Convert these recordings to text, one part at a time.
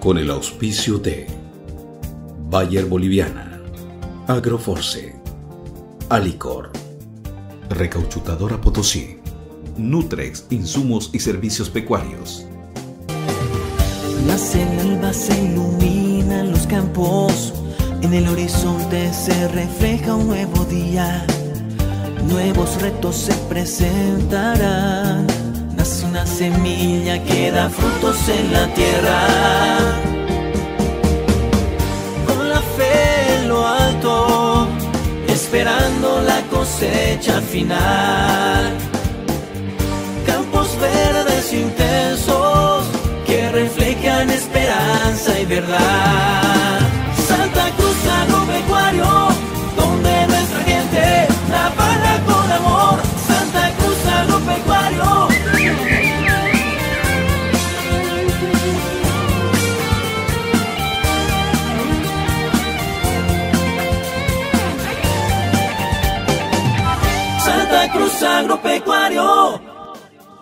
con el auspicio de Bayer Boliviana, Agroforce, Alicor, Recauchutadora Potosí, Nutrex, Insumos y Servicios Pecuarios. La selva se ilumina en los campos, en el horizonte se refleja un nuevo día, nuevos retos se presentarán una semilla que da frutos en la tierra. Con la fe en lo alto, esperando la cosecha final. Campos verdes intensos que reflejan esperanza y verdad. Agropecuario.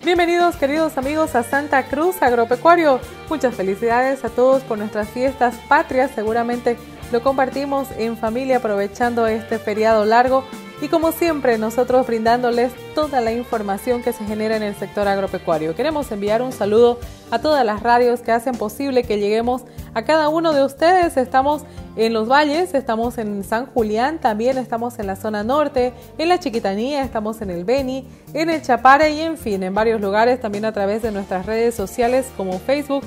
Bienvenidos queridos amigos a Santa Cruz Agropecuario. Muchas felicidades a todos por nuestras fiestas patrias. Seguramente lo compartimos en familia aprovechando este feriado largo y como siempre nosotros brindándoles toda la información que se genera en el sector agropecuario. Queremos enviar un saludo a todas las radios que hacen posible que lleguemos a cada uno de ustedes. Estamos en los valles, estamos en San Julián, también estamos en la zona norte, en la Chiquitanía, estamos en el Beni, en el Chapare y en fin, en varios lugares también a través de nuestras redes sociales como Facebook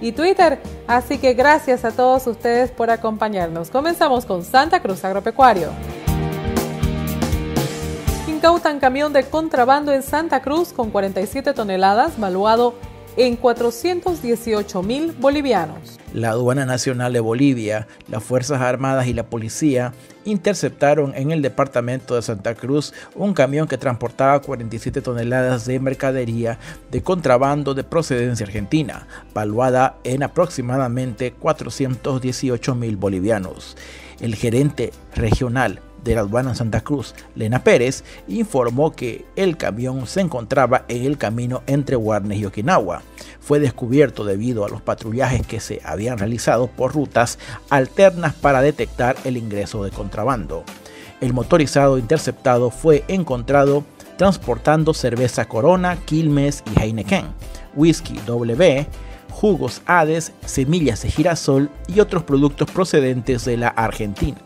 y Twitter. Así que gracias a todos ustedes por acompañarnos. Comenzamos con Santa Cruz Agropecuario. Incautan camión de contrabando en Santa Cruz con 47 toneladas, valuado en 418 mil bolivianos. La Aduana Nacional de Bolivia, las Fuerzas Armadas y la Policía interceptaron en el departamento de Santa Cruz un camión que transportaba 47 toneladas de mercadería de contrabando de procedencia argentina, valuada en aproximadamente 418 mil bolivianos. El gerente regional de la aduana Santa Cruz, Lena Pérez, informó que el camión se encontraba en el camino entre Guarnes y Okinawa. Fue descubierto debido a los patrullajes que se habían realizado por rutas alternas para detectar el ingreso de contrabando. El motorizado interceptado fue encontrado transportando cerveza Corona, Quilmes y Heineken, whisky W, jugos Hades, semillas de girasol y otros productos procedentes de la Argentina.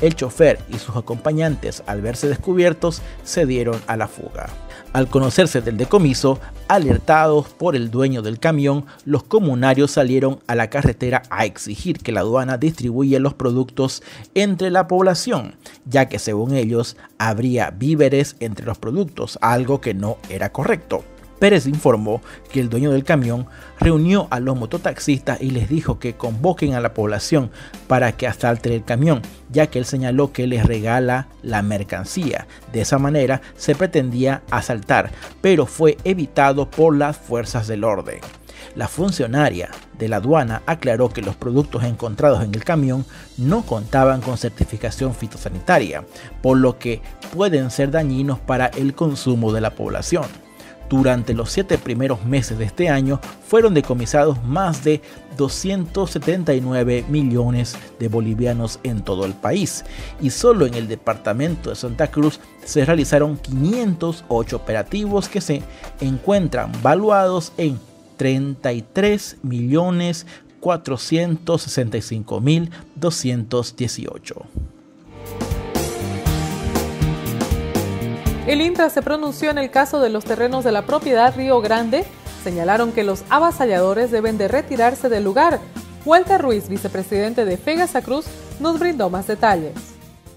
El chofer y sus acompañantes, al verse descubiertos, se dieron a la fuga. Al conocerse del decomiso, alertados por el dueño del camión, los comunarios salieron a la carretera a exigir que la aduana distribuya los productos entre la población, ya que según ellos habría víveres entre los productos, algo que no era correcto. Pérez informó que el dueño del camión reunió a los mototaxistas y les dijo que convoquen a la población para que asalten el camión, ya que él señaló que les regala la mercancía. De esa manera se pretendía asaltar, pero fue evitado por las fuerzas del orden. La funcionaria de la aduana aclaró que los productos encontrados en el camión no contaban con certificación fitosanitaria, por lo que pueden ser dañinos para el consumo de la población. Durante los siete primeros meses de este año fueron decomisados más de 279 millones de bolivianos en todo el país y solo en el departamento de Santa Cruz se realizaron 508 operativos que se encuentran valuados en 33 millones 465 mil 218. El INTRA se pronunció en el caso de los terrenos de la propiedad Río Grande. Señalaron que los avasalladores deben de retirarse del lugar. Walter Ruiz, vicepresidente de Fegasa Cruz, nos brindó más detalles.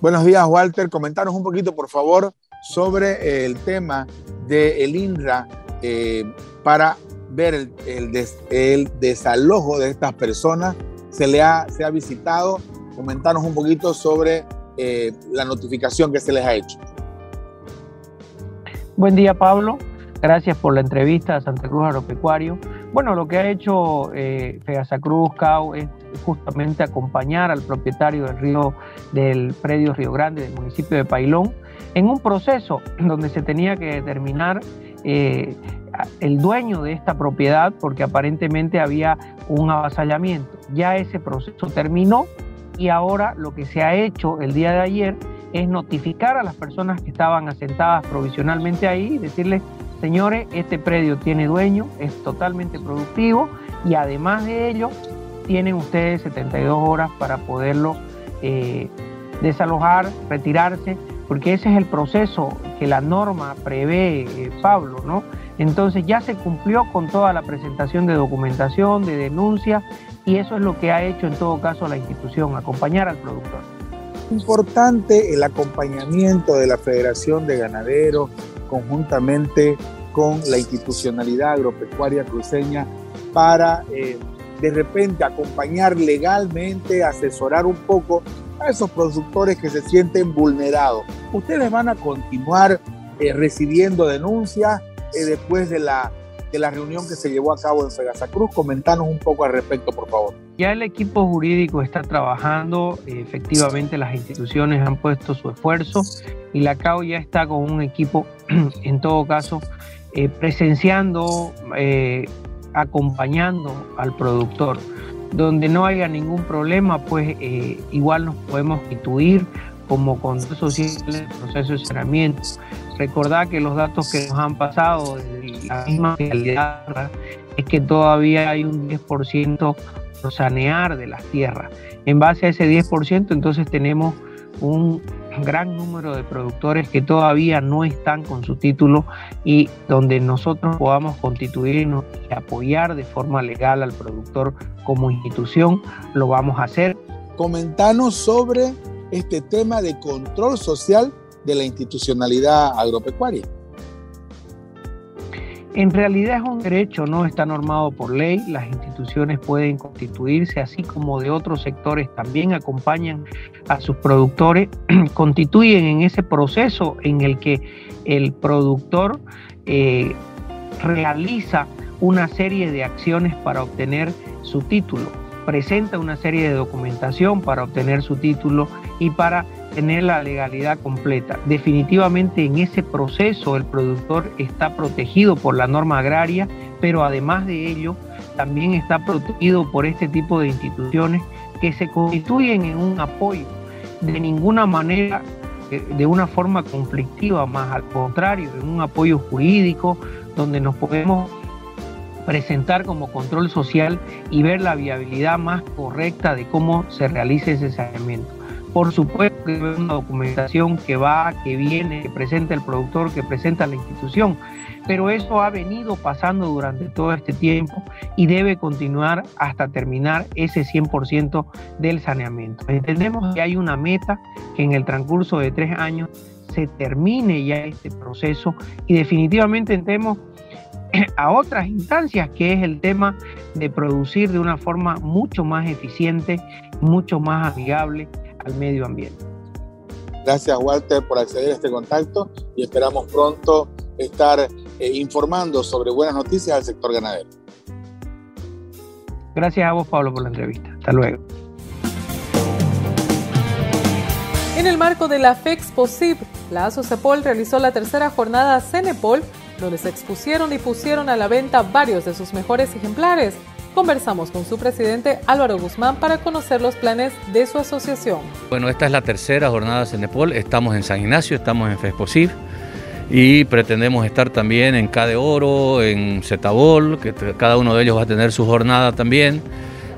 Buenos días, Walter. Comentaros un poquito, por favor, sobre el tema del INRA eh, para ver el, desalojo de estas personas. Se le ha, se ha visitado. Comentarnos un poquito sobre eh, la notificación que se les ha hecho. Buen día, Pablo. Gracias por la entrevista a Santa Cruz Agropecuario. Bueno, lo que ha hecho eh, Cruz CAU es justamente acompañar al propietario del río del predio Río Grande del municipio de Pailón en un proceso donde se tenía que determinar eh, el dueño de esta propiedad porque aparentemente había un avasallamiento. Ya ese proceso terminó y ahora lo que se ha hecho el día de ayer es notificar a las personas que estaban asentadas provisionalmente ahí y decirles, señores, este predio tiene dueño, es totalmente productivo y además de ello tienen ustedes 72 horas para poderlo eh, desalojar, retirarse, porque ese es el proceso que la norma prevé, eh, Pablo, ¿no? Entonces ya se cumplió con toda la presentación de documentación, de denuncia, y eso es lo que ha hecho en todo caso la institución, acompañar al productor. Importante el acompañamiento de la Federación de Ganaderos conjuntamente con la institucionalidad agropecuaria cruceña para eh, de repente acompañar legalmente, asesorar un poco a esos productores que se sienten vulnerados. Ustedes van a continuar eh, recibiendo denuncias eh, después de la, de la reunión que se llevó a cabo en Fegasa Cruz. Comentanos un poco al respecto, por favor. Ya el equipo jurídico está trabajando, efectivamente las instituciones han puesto su esfuerzo y la CAO ya está con un equipo, en todo caso, eh, presenciando, acompañando al productor. Donde no haya ningún problema, pues eh, igual nos podemos instituir como control social el proceso de saneamiento. Recordar que los datos que nos han pasado de la misma realidad es que todavía hay un 10% por sanear de las tierras. En base a ese 10%, entonces tenemos un gran número de productores que todavía no están con su título y donde nosotros podamos constituirnos y apoyar de forma legal al productor como institución, lo vamos a hacer. Comentanos sobre este tema de control social de la institucionalidad agropecuaria. En realidad es un derecho, no está normado por ley, las instituciones pueden constituirse, así como de otros sectores también acompañan a sus productores, constituyen en ese proceso en el que el productor eh, realiza una serie de acciones para obtener su título, presenta una serie de documentación para obtener su título y para tener la legalidad completa. Definitivamente en ese proceso el productor está protegido por la norma agraria, pero además de ello también está protegido por este tipo de instituciones que se constituyen en un apoyo. De ninguna manera eh, de una forma conflictiva, más al contrario, en un apoyo jurídico donde nos podemos presentar como control social y ver la viabilidad más correcta de cómo se realice ese saneamiento. Por supuesto que es una documentación que va, que viene, que presenta el productor, que presenta la institución, pero eso ha venido pasando durante todo este tiempo y debe continuar hasta terminar ese 100% del saneamiento. Entendemos que hay una meta que en el transcurso de tres años se termine ya este proceso y definitivamente entremos a otras instancias que es el tema de producir de una forma mucho más eficiente, mucho más amigable al medio ambiente. Gracias Walter por acceder a este contacto y esperamos pronto estar eh, informando sobre buenas noticias al sector ganadero. Gracias a vos Pablo por la entrevista. Hasta luego. En el marco de la FEXPOSIP, la ASOCEPOL realizó la tercera jornada CENEPOL, donde se expusieron y pusieron a la venta varios de sus mejores ejemplares conversamos con su presidente Álvaro Guzmán para conocer los planes de su asociación. Bueno, esta es la tercera jornada Cenepol, estamos en San Ignacio, estamos en FESPOSIF y pretendemos estar también en Cade Oro, en Cetabol, que cada uno de ellos va a tener su jornada también,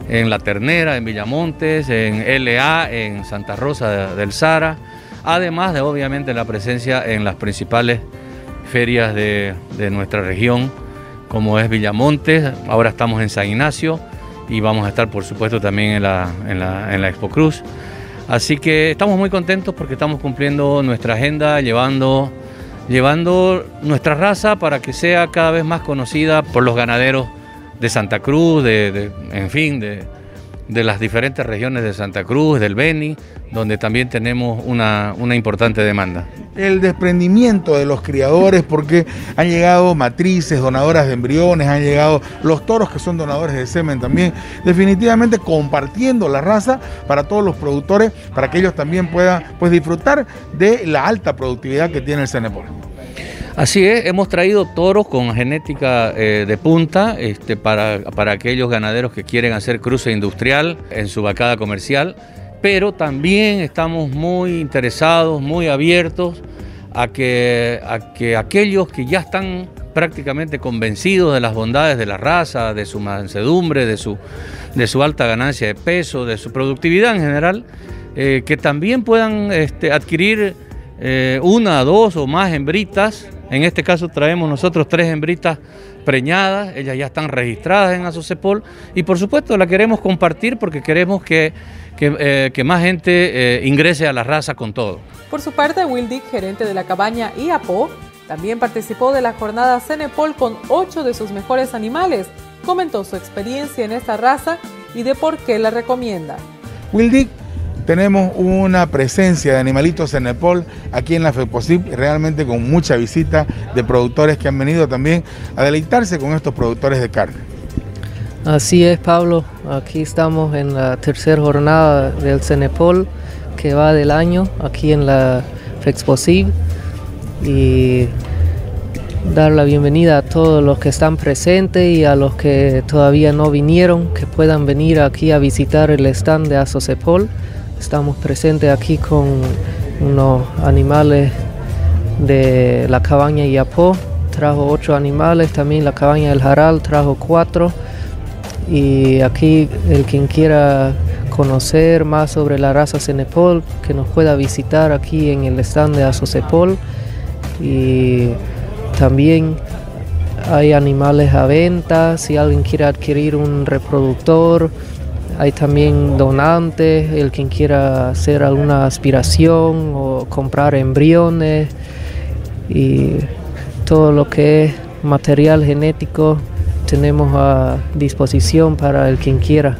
en La Ternera, en Villamontes, en LA, en Santa Rosa del Sara, además de obviamente la presencia en las principales ferias de, de nuestra región como es Villamontes, ahora estamos en San Ignacio y vamos a estar por supuesto también en la, Expo Cruz. Así que estamos muy contentos porque estamos cumpliendo nuestra agenda, llevando, llevando nuestra raza para que sea cada vez más conocida por los ganaderos de Santa Cruz, de en fin, de, de las diferentes regiones de Santa Cruz, del Beni, donde también tenemos una, importante demanda. El desprendimiento de los criadores, porque han llegado matrices, donadoras de embriones, han llegado los toros que son donadores de semen también, definitivamente compartiendo la raza para todos los productores, para que ellos también puedan pues, disfrutar de la alta productividad que tiene el Cenepol. Así es, hemos traído toros con genética eh, de punta este, para, para aquellos ganaderos que quieren hacer cruce industrial en su vacada comercial, pero también estamos muy interesados, muy abiertos a que, a que aquellos que ya están prácticamente convencidos de las bondades de la raza, de su mansedumbre, de su, de su alta ganancia de peso, de su productividad en general, eh, que también puedan este, adquirir eh, una, dos o más hembritas. En este caso traemos nosotros tres hembritas preñadas, ellas ya están registradas en Asocepol y por supuesto la queremos compartir porque queremos que, que, eh, más gente ingrese a la raza con todo. Por su parte, Will Dick, gerente de la cabaña IAPO, también participó de la jornada Cenepol con ocho de sus mejores animales. Comentó su experiencia en esta raza y de por qué la recomienda. Will Dick tenemos una presencia de animalitos en Nepal aquí en la FEPOSIP, realmente con mucha visita de productores que han venido también a deleitarse con estos productores de carne. Así es, Pablo. Aquí estamos en la tercera jornada del Cenepol que va del año aquí en la FEXPOSIB y dar la bienvenida a todos los que están presentes y a los que todavía no vinieron, que puedan venir aquí a visitar el stand de Asocepol. Estamos presentes aquí con unos animales de la cabaña Yapó, trajo ocho animales, también la cabaña del Jaral trajo cuatro. Y aquí el quien quiera conocer más sobre la raza Cenepol, que nos pueda visitar aquí en el stand de Asocepol. Y también hay animales a venta, si alguien quiere adquirir un reproductor, hay también donantes, el quien quiera hacer alguna aspiración o comprar embriones y todo lo que es material genético tenemos a disposición para el quien quiera.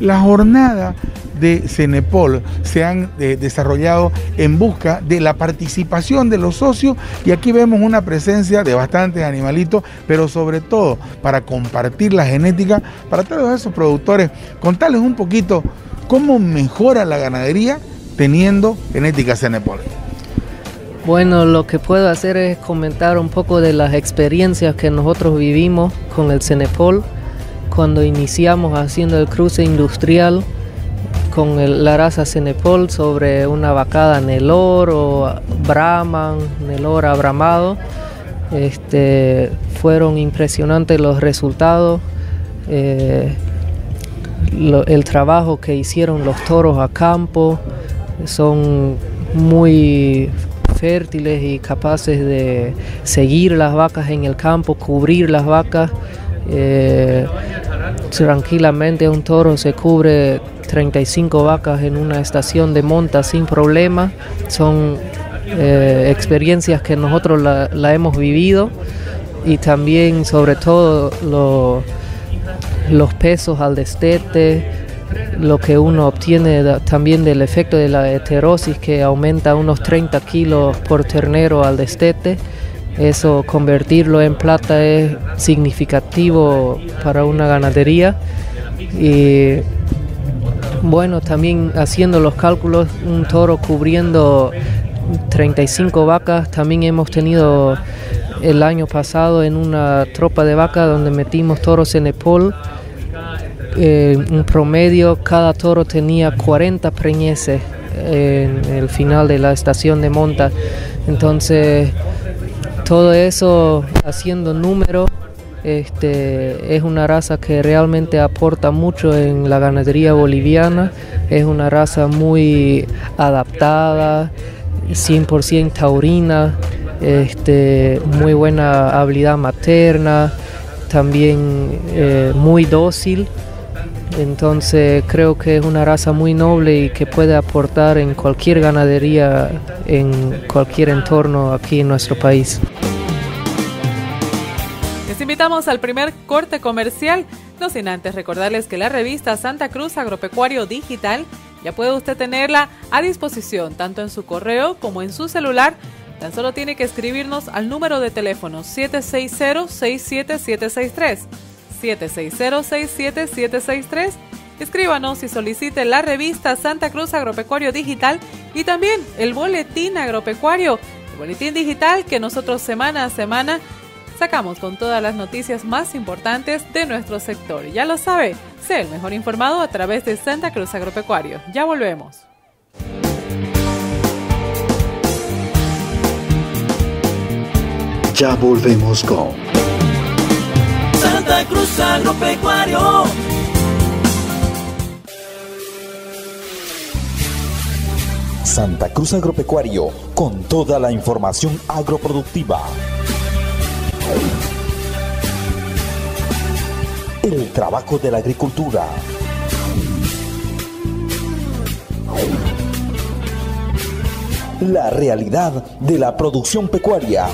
La jornada de Cenepol se han eh, desarrollado en busca de la participación de los socios y aquí vemos una presencia de bastantes animalitos, pero sobre todo para compartir la genética para todos esos productores, contarles un poquito cómo mejora la ganadería teniendo genética Cenepol. Bueno, lo que puedo hacer es comentar un poco de las experiencias que nosotros vivimos con el Cenepol cuando iniciamos haciendo el cruce industrial con la raza Cenepol sobre una vacada Nelor o Brahman, Nelor abramado. Este, fueron impresionantes los resultados, eh, el trabajo que hicieron los toros a campo, son muy fértiles y capaces de seguir las vacas en el campo, cubrir las vacas. Eh, tranquilamente un toro se cubre 35 vacas en una estación de monta sin problema. Son eh, experiencias que nosotros la, hemos vivido y también sobre todo los pesos al destete, lo que uno obtiene también del efecto de la heterosis que aumenta unos 30 kilos por ternero al destete. Eso convertirlo en plata es significativo para una ganadería y bueno, también haciendo los cálculos, un toro cubriendo 35 vacas, también hemos tenido el año pasado en una tropa de vacas donde metimos toros en Nepal. Eh, un promedio, cada toro tenía 40 preñeces en el final de la estación de monta. Entonces, todo eso haciendo números este, es una raza que realmente aporta mucho en la ganadería boliviana, es una raza muy adaptada, 100% taurina, este, muy buena habilidad materna, también eh, muy dócil. Entonces creo que es una raza muy noble y que puede aportar en cualquier ganadería, en cualquier entorno aquí en nuestro país invitamos al primer corte comercial, no sin antes recordarles que la revista Santa Cruz Agropecuario Digital ya puede usted tenerla a disposición tanto en su correo como en su celular. Tan solo tiene que escribirnos al número de teléfono 760-67763. 760-67763. Escríbanos y solicite la revista Santa Cruz Agropecuario Digital y también el boletín agropecuario El boletín digital que nosotros semana a semana sacamos con todas las noticias más importantes de nuestro sector. Ya lo sabe, sé el mejor informado a través de Santa Cruz Agropecuario. Ya volvemos. Ya volvemos con Santa Cruz Agropecuario. Santa Cruz Agropecuario con toda la información agroproductiva. El trabajo de la agricultura. La realidad de la producción pecuaria.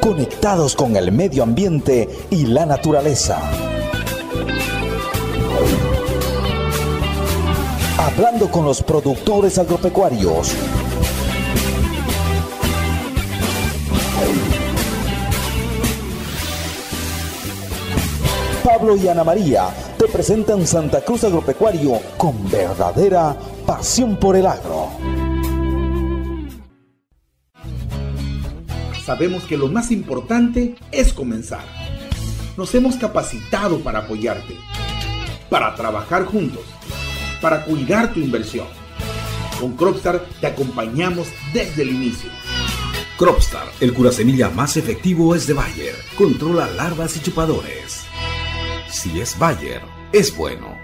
Conectados con el medio ambiente y la naturaleza. Hablando con los productores agropecuarios. Pablo y Ana María te presentan Santa Cruz Agropecuario con verdadera pasión por el agro. Sabemos que lo más importante es comenzar. Nos hemos capacitado para apoyarte, para trabajar juntos, para cuidar tu inversión. Con Cropstar te acompañamos desde el inicio. Cropstar, el curasemilla más efectivo es de Bayer. Controla larvas y chupadores. Si es Bayer, es bueno.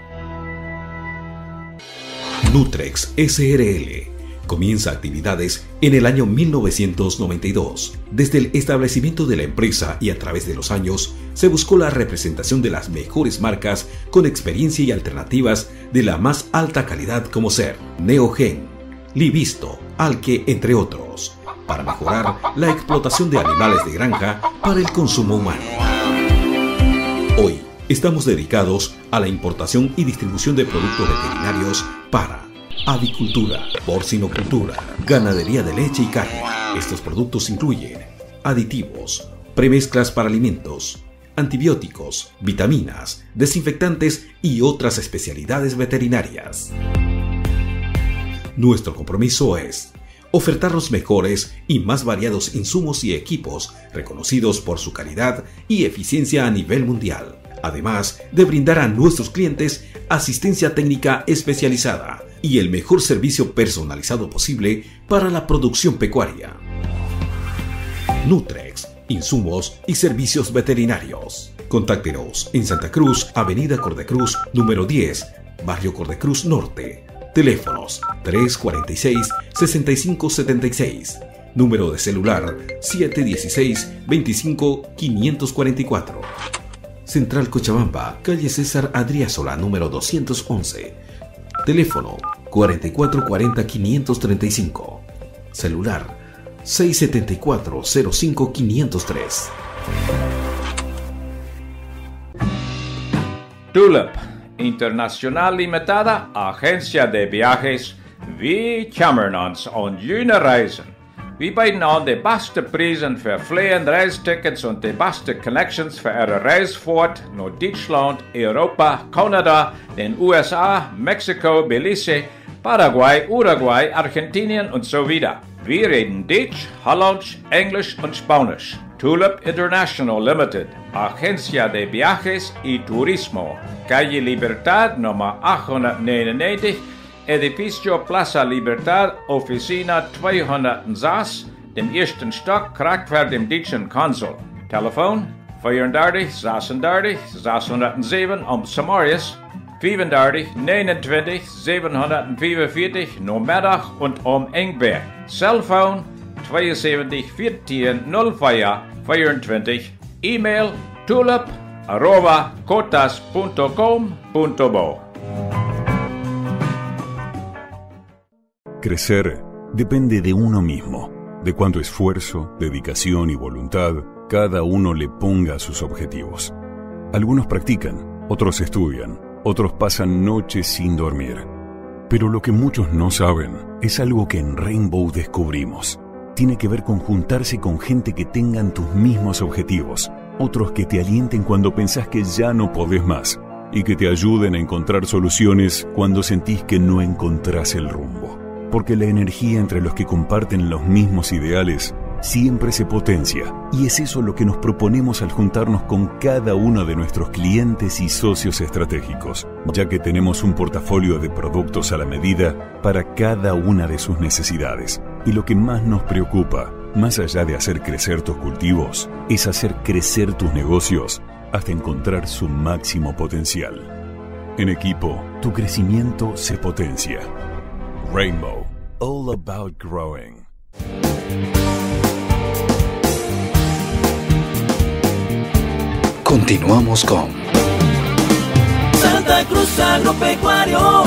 Nutrex SRL comienza actividades en el año 1992. Desde el establecimiento de la empresa y a través de los años, se buscó la representación de las mejores marcas con experiencia y alternativas de la más alta calidad como ser Neogen, Livisto, Alque, entre otros, para mejorar la explotación de animales de granja para el consumo humano. Hoy, estamos dedicados a la importación y distribución de productos veterinarios para avicultura, porcinocultura, ganadería de leche y carne. Estos productos incluyen aditivos, premezclas para alimentos, antibióticos, vitaminas, desinfectantes y otras especialidades veterinarias. Nuestro compromiso es ofertar los mejores y más variados insumos y equipos reconocidos por su calidad y eficiencia a nivel mundial, además de brindar a nuestros clientes asistencia técnica especializada y el mejor servicio personalizado posible para la producción pecuaria. Nutrex, insumos y servicios veterinarios. Contáctenos en Santa Cruz, Avenida Cordecruz, número 10, Barrio Cordecruz Norte. Teléfonos 346-6576. Número de celular 716-25-544. Central Cochabamba, calle César Adriásola, número 211. Teléfono 4440-535. Celular 674-05503. Tulip Internacional Limitada, agencia de viajes. Vi kommer ons on juna Wir bieten an die beste Preisen für Fliegen, Reistickets und die beste Connections für Ihre Reise fort nach Deutschland, Europa, Kanada, den USA, Mexiko, Belize, Paraguay, Uruguay, Argentinien und so weiter. Wir reden Deutsch, Hollandsch, Englisch und Spanisch. Tulip International Limited, Agencia de Viajes y Turismo, Calle Libertad Nummer 899 Edificio Plaza Libertad, Oficina 206, dem ersten Stock, Krachtwerk dem Deutschen Konsul. Telefon 34 36 607 om Samarius 35 29 744 Nomiddag und om Engberg. Cellphone 72 14 04 24. E-mail tulip arroba cotas.com.bo. Crecer depende de uno mismo, de cuánto esfuerzo, dedicación y voluntad cada uno le ponga a sus objetivos. Algunos practican, otros estudian, otros pasan noches sin dormir. Pero lo que muchos no saben es algo que en Rainbow descubrimos. Tiene que ver con juntarse con gente que tengan tus mismos objetivos, otros que te alienten cuando pensás que ya no podés más y que te ayuden a encontrar soluciones cuando sentís que no encontrás el rumbo. Porque la energía entre los que comparten los mismos ideales siempre se potencia y es eso lo que nos proponemos al juntarnos con cada uno de nuestros clientes y socios estratégicos, ya que tenemos un portafolio de productos a la medida para cada una de sus necesidades. Y lo que más nos preocupa, más allá de hacer crecer tus cultivos, es hacer crecer tus negocios hasta encontrar su máximo potencial. En equipo, tu crecimiento se potencia. Rainbow, all about growing. Continuamos con Santa Cruz Agropecuario.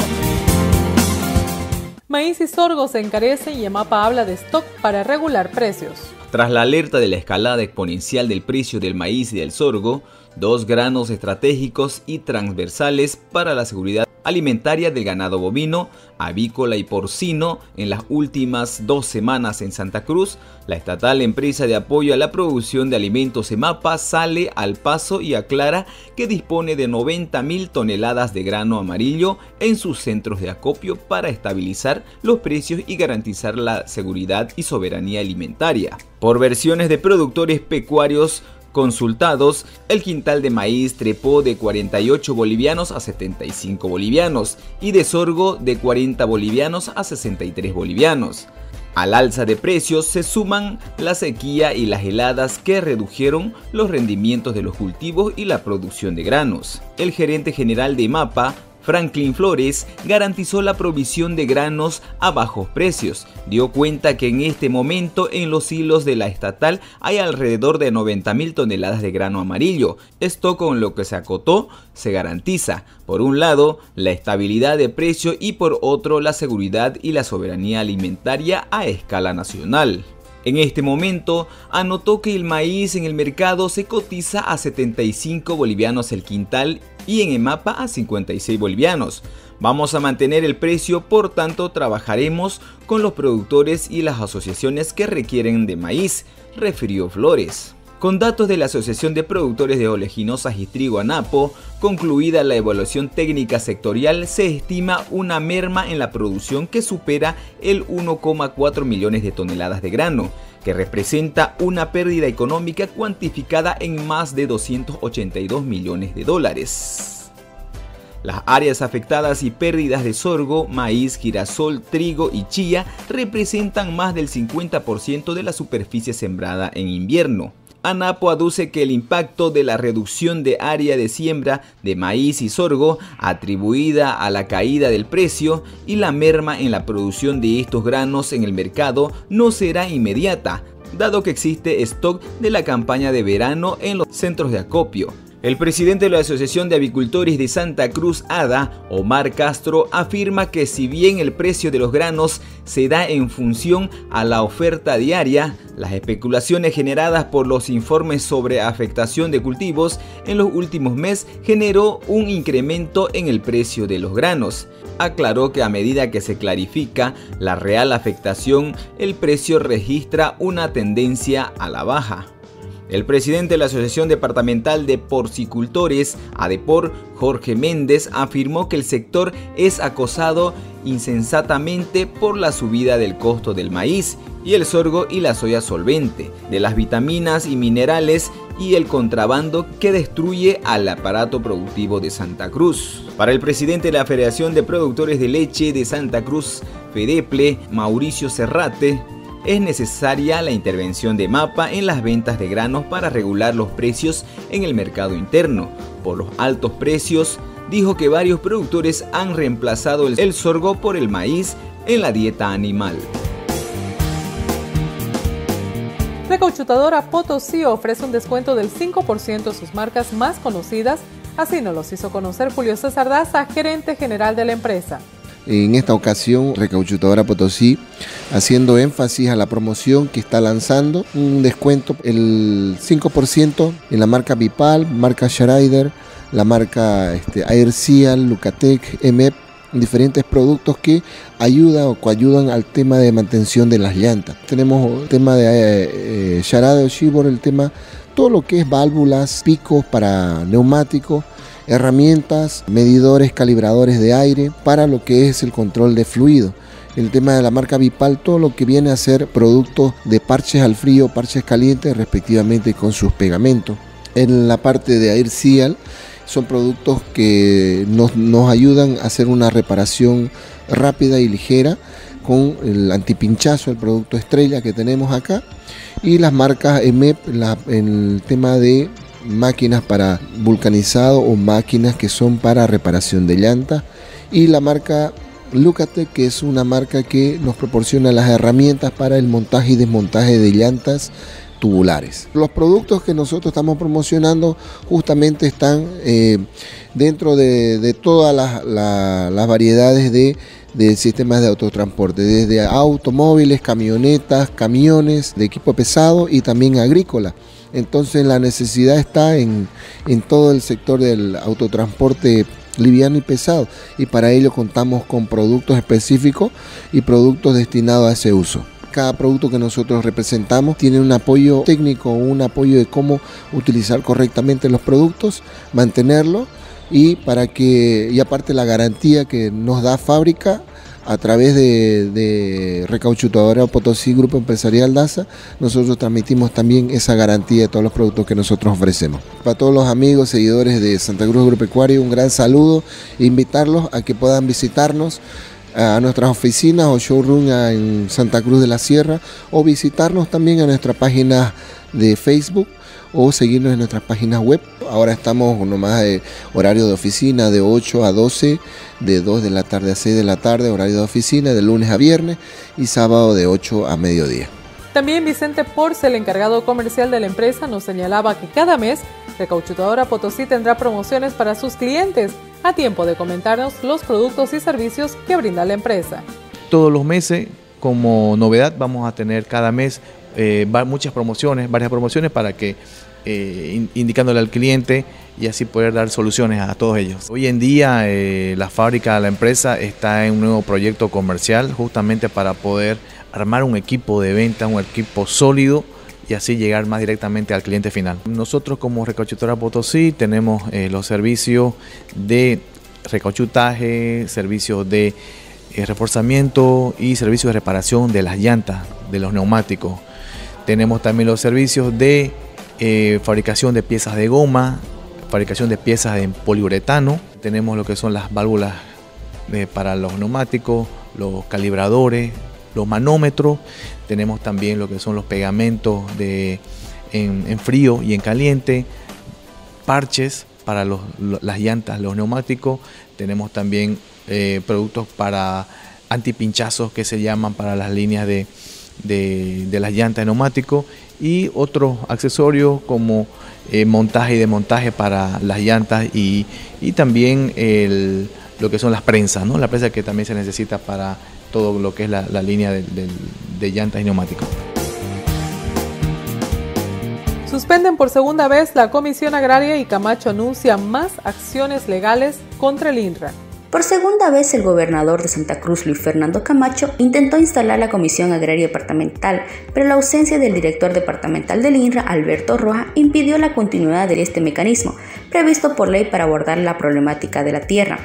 Maíz y sorgo se encarecen y EMAPA habla de stock para regular precios. Tras la alerta de la escalada exponencial del precio del maíz y del sorgo, dos granos estratégicos y transversales para la seguridad alimentaria del ganado bovino, avícola y porcino en las últimas dos semanas en Santa Cruz, la estatal empresa de apoyo a la producción de alimentos EMAPA sale al paso y aclara que dispone de 90 mil toneladas de grano amarillo en sus centros de acopio para estabilizar los precios y garantizar la seguridad y soberanía alimentaria. Por versiones de productores pecuarios, consultados, el quintal de maíz trepó de 48 bolivianos a 75 bolivianos y de sorgo de 40 bolivianos a 63 bolivianos. Al alza de precios se suman la sequía y las heladas que redujeron los rendimientos de los cultivos y la producción de granos. El gerente general de MAPA, Franklin Flores garantizó la provisión de granos a bajos precios. Dio cuenta que en este momento en los hilos de la estatal hay alrededor de 90.000 toneladas de grano amarillo. Esto con lo que se acotó se garantiza, por un lado, la estabilidad de precio y por otro, la seguridad y la soberanía alimentaria a escala nacional. En este momento, anotó que el maíz en el mercado se cotiza a 75 bolivianos el quintal y en EMAPA a 56 bolivianos. Vamos a mantener el precio, por tanto trabajaremos con los productores y las asociaciones que requieren de maíz, refirió Flores. Con datos de la Asociación de Productores de Oleaginosas y Trigo ANAPO, concluida la evaluación técnica sectorial, se estima una merma en la producción que supera el 1,4 millones de toneladas de grano, que representa una pérdida económica cuantificada en más de 282 millones de dólares. Las áreas afectadas y pérdidas de sorgo, maíz, girasol, trigo y chía representan más del 50% de la superficie sembrada en invierno. ANAPO aduce que el impacto de la reducción de área de siembra de maíz y sorgo atribuida a la caída del precio y la merma en la producción de estos granos en el mercado no será inmediata, dado que existe stock de la campaña de verano en los centros de acopio. El presidente de la Asociación de Avicultores de Santa Cruz ADA, Omar Castro, afirma que si bien el precio de los granos se da en función a la oferta diaria, las especulaciones generadas por los informes sobre afectación de cultivos en los últimos meses generó un incremento en el precio de los granos. Aclaró que a medida que se clarifica la real afectación, el precio registra una tendencia a la baja. El presidente de la Asociación Departamental de Porcicultores, ADEPOR, Jorge Méndez, afirmó que el sector es acosado insensatamente por la subida del costo del maíz y el sorgo y la soya solvente, de las vitaminas y minerales y el contrabando que destruye al aparato productivo de Santa Cruz. Para el presidente de la Federación de Productores de Leche de Santa Cruz, FEDEPLE, Mauricio Serrate, es necesaria la intervención de MAPA en las ventas de granos para regular los precios en el mercado interno. Por los altos precios, dijo que varios productores han reemplazado el sorgo por el maíz en la dieta animal. La cauchutadora Potosí ofrece un descuento del 5% en sus marcas más conocidas, así nos los hizo conocer Julio César Daza, gerente general de la empresa en esta ocasión Recauchutadora Potosí, haciendo énfasis a la promoción que está lanzando, un descuento el 5% en la marca Bipal, marca Schreider, la marca este, Aircial, Lucatec, EMEP, diferentes productos que ayudan o coayudan al tema de mantención de las llantas. Tenemos el tema de eh, eh Shibor, el tema, todo lo que es válvulas, picos para neumáticos, herramientas, medidores, calibradores de aire para lo que es el control de fluido. El tema de la marca Vipal, todo lo que viene a ser productos de parches al frío, parches calientes, respectivamente con sus pegamentos. En la parte de Air Seal, son productos que nos, nos ayudan a hacer una reparación rápida y ligera con el antipinchazo, el producto estrella que tenemos acá, y las marcas EMEP, el tema de máquinas para vulcanizado o máquinas que son para reparación de llantas, y la marca Lucatec, que es una marca que nos proporciona las herramientas para el montaje y desmontaje de llantas tubulares. Los productos que nosotros estamos promocionando justamente están eh, dentro de, todas las variedades de de sistemas de autotransporte, desde automóviles, camionetas, camiones de equipo pesado y también agrícola. Entonces la necesidad está en, en todo el sector del autotransporte liviano y pesado y para ello contamos con productos específicos y productos destinados a ese uso. Cada producto que nosotros representamos tiene un apoyo técnico, un apoyo de cómo utilizar correctamente los productos, mantenerlo y para que, y aparte la garantía que nos da fábrica a través de, de Recauchutadora Potosí Grupo Empresarial DASA, nosotros transmitimos también esa garantía de todos los productos que nosotros ofrecemos. Para todos los amigos, seguidores de Santa Cruz Agropecuario, un gran saludo e invitarlos a que puedan visitarnos a nuestras oficinas o showroom en Santa Cruz de la Sierra o visitarnos también a nuestra página de Facebook o seguirnos en nuestras páginas web. Ahora estamos nomás de horario de oficina de 8 a 12, de 2 de la tarde a 6 de la tarde, horario de oficina de lunes a viernes y sábado de 8 a mediodía. También Vicente Porce, el encargado comercial de la empresa, nos señalaba que cada mes Recauchutadora Potosí tendrá promociones para sus clientes a tiempo de comentarnos los productos y servicios que brinda la empresa. Todos los meses, como novedad, vamos a tener cada mes eh, muchas promociones, varias promociones para que eh, indicándole al cliente y así poder dar soluciones a todos ellos. Hoy en día eh, la fábrica, la empresa está en un nuevo proyecto comercial justamente para poder armar un equipo de venta, un equipo sólido y así llegar más directamente al cliente final. Nosotros como Recauchutora Potosí tenemos los servicios de recauchutaje, servicios de reforzamiento y servicios de reparación de las llantas, de los neumáticos. Tenemos también los servicios de eh, fabricación de piezas de goma, fabricación de piezas en poliuretano. Tenemos lo que son las válvulas eh, para los neumáticos, los calibradores, los manómetros. Tenemos también lo que son los pegamentos de, en, frío y en caliente, parches para las llantas, los neumáticos. Tenemos también eh, productos para antipinchazos que se llaman para las líneas de, de, las llantas de neumático y otros accesorios como eh, montaje y desmontaje para las llantas y, también lo que son las prensas, ¿no? la prensa que también se necesita para todo lo que es la, línea de, de llantas y neumáticos. Suspenden por segunda vez la Comisión Agraria y Camacho anuncia más acciones legales contra el INRA. Por segunda vez, el gobernador de Santa Cruz, Luis Fernando Camacho, intentó instalar la Comisión Agraria Departamental, pero la ausencia del director departamental del INRA, Alberto Roja, impidió la continuidad de este mecanismo, previsto por ley para abordar la problemática de la tierra.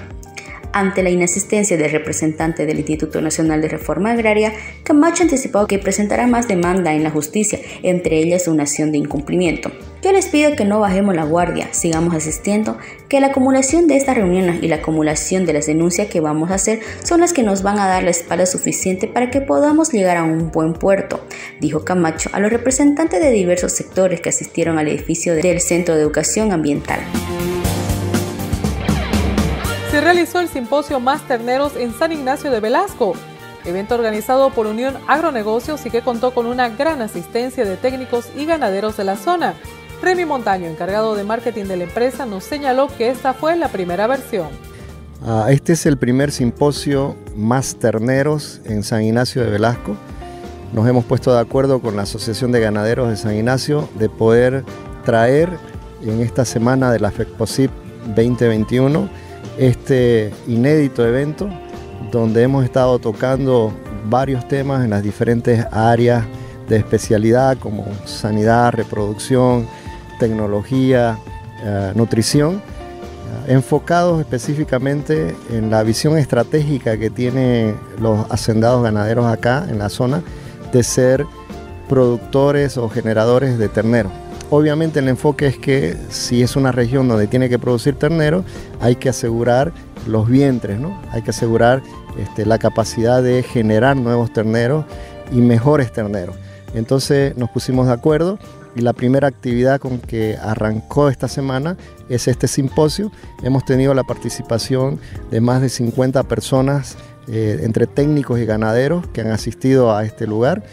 Ante la inasistencia del representante del Instituto Nacional de Reforma Agraria, Camacho anticipó que presentará más demanda en la justicia, entre ellas una acción de incumplimiento. Yo les pido que no bajemos la guardia, sigamos asistiendo, que la acumulación de estas reuniones y la acumulación de las denuncias que vamos a hacer son las que nos van a dar la espalda suficiente para que podamos llegar a un buen puerto, dijo Camacho a los representantes de diversos sectores que asistieron al edificio del Centro de Educación Ambiental se realizó el simposio Más Terneros en San Ignacio de Velasco, evento organizado por Unión Agronegocios y que contó con una gran asistencia de técnicos y ganaderos de la zona. Remy Montaño, encargado de marketing de la empresa, nos señaló que esta fue la primera versión. Ah, este es el primer simposio Más Terneros en San Ignacio de Velasco. Nos hemos puesto de acuerdo con la Asociación de Ganaderos de San Ignacio de poder traer en esta semana de la FECPOSIP 2021 este inédito evento donde hemos estado tocando varios temas en las diferentes áreas de especialidad como sanidad, reproducción, tecnología, eh, nutrición enfocados específicamente en la visión estratégica que tienen los hacendados ganaderos acá en la zona de ser productores o generadores de ternero. Obviamente el enfoque es que si es una región donde tiene que producir ternero, hay que asegurar los vientres, ¿no? hay que asegurar este, la capacidad de generar nuevos terneros y mejores terneros. Entonces nos pusimos de acuerdo y la primera actividad con que arrancó esta semana es este simposio. Hemos tenido la participación de más de 50 personas, eh, entre técnicos y ganaderos, que han asistido a este lugar.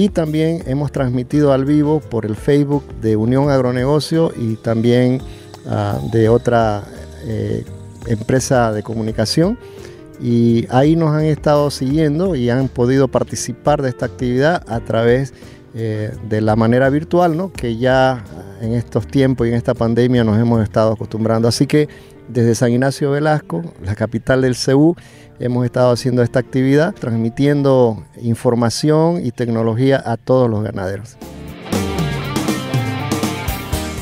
Y también hemos transmitido al vivo por el Facebook de Unión Agronegocio y también ah, de otra eh, empresa de comunicación. Y ahí nos han estado siguiendo y han podido participar de esta actividad a través eh, de la manera virtual, ¿no? que ya en estos tiempos y en esta pandemia nos hemos estado acostumbrando. Así que desde San Ignacio Velasco, la capital del CEU, hemos estado haciendo esta actividad, transmitiendo información y tecnología a todos los ganaderos.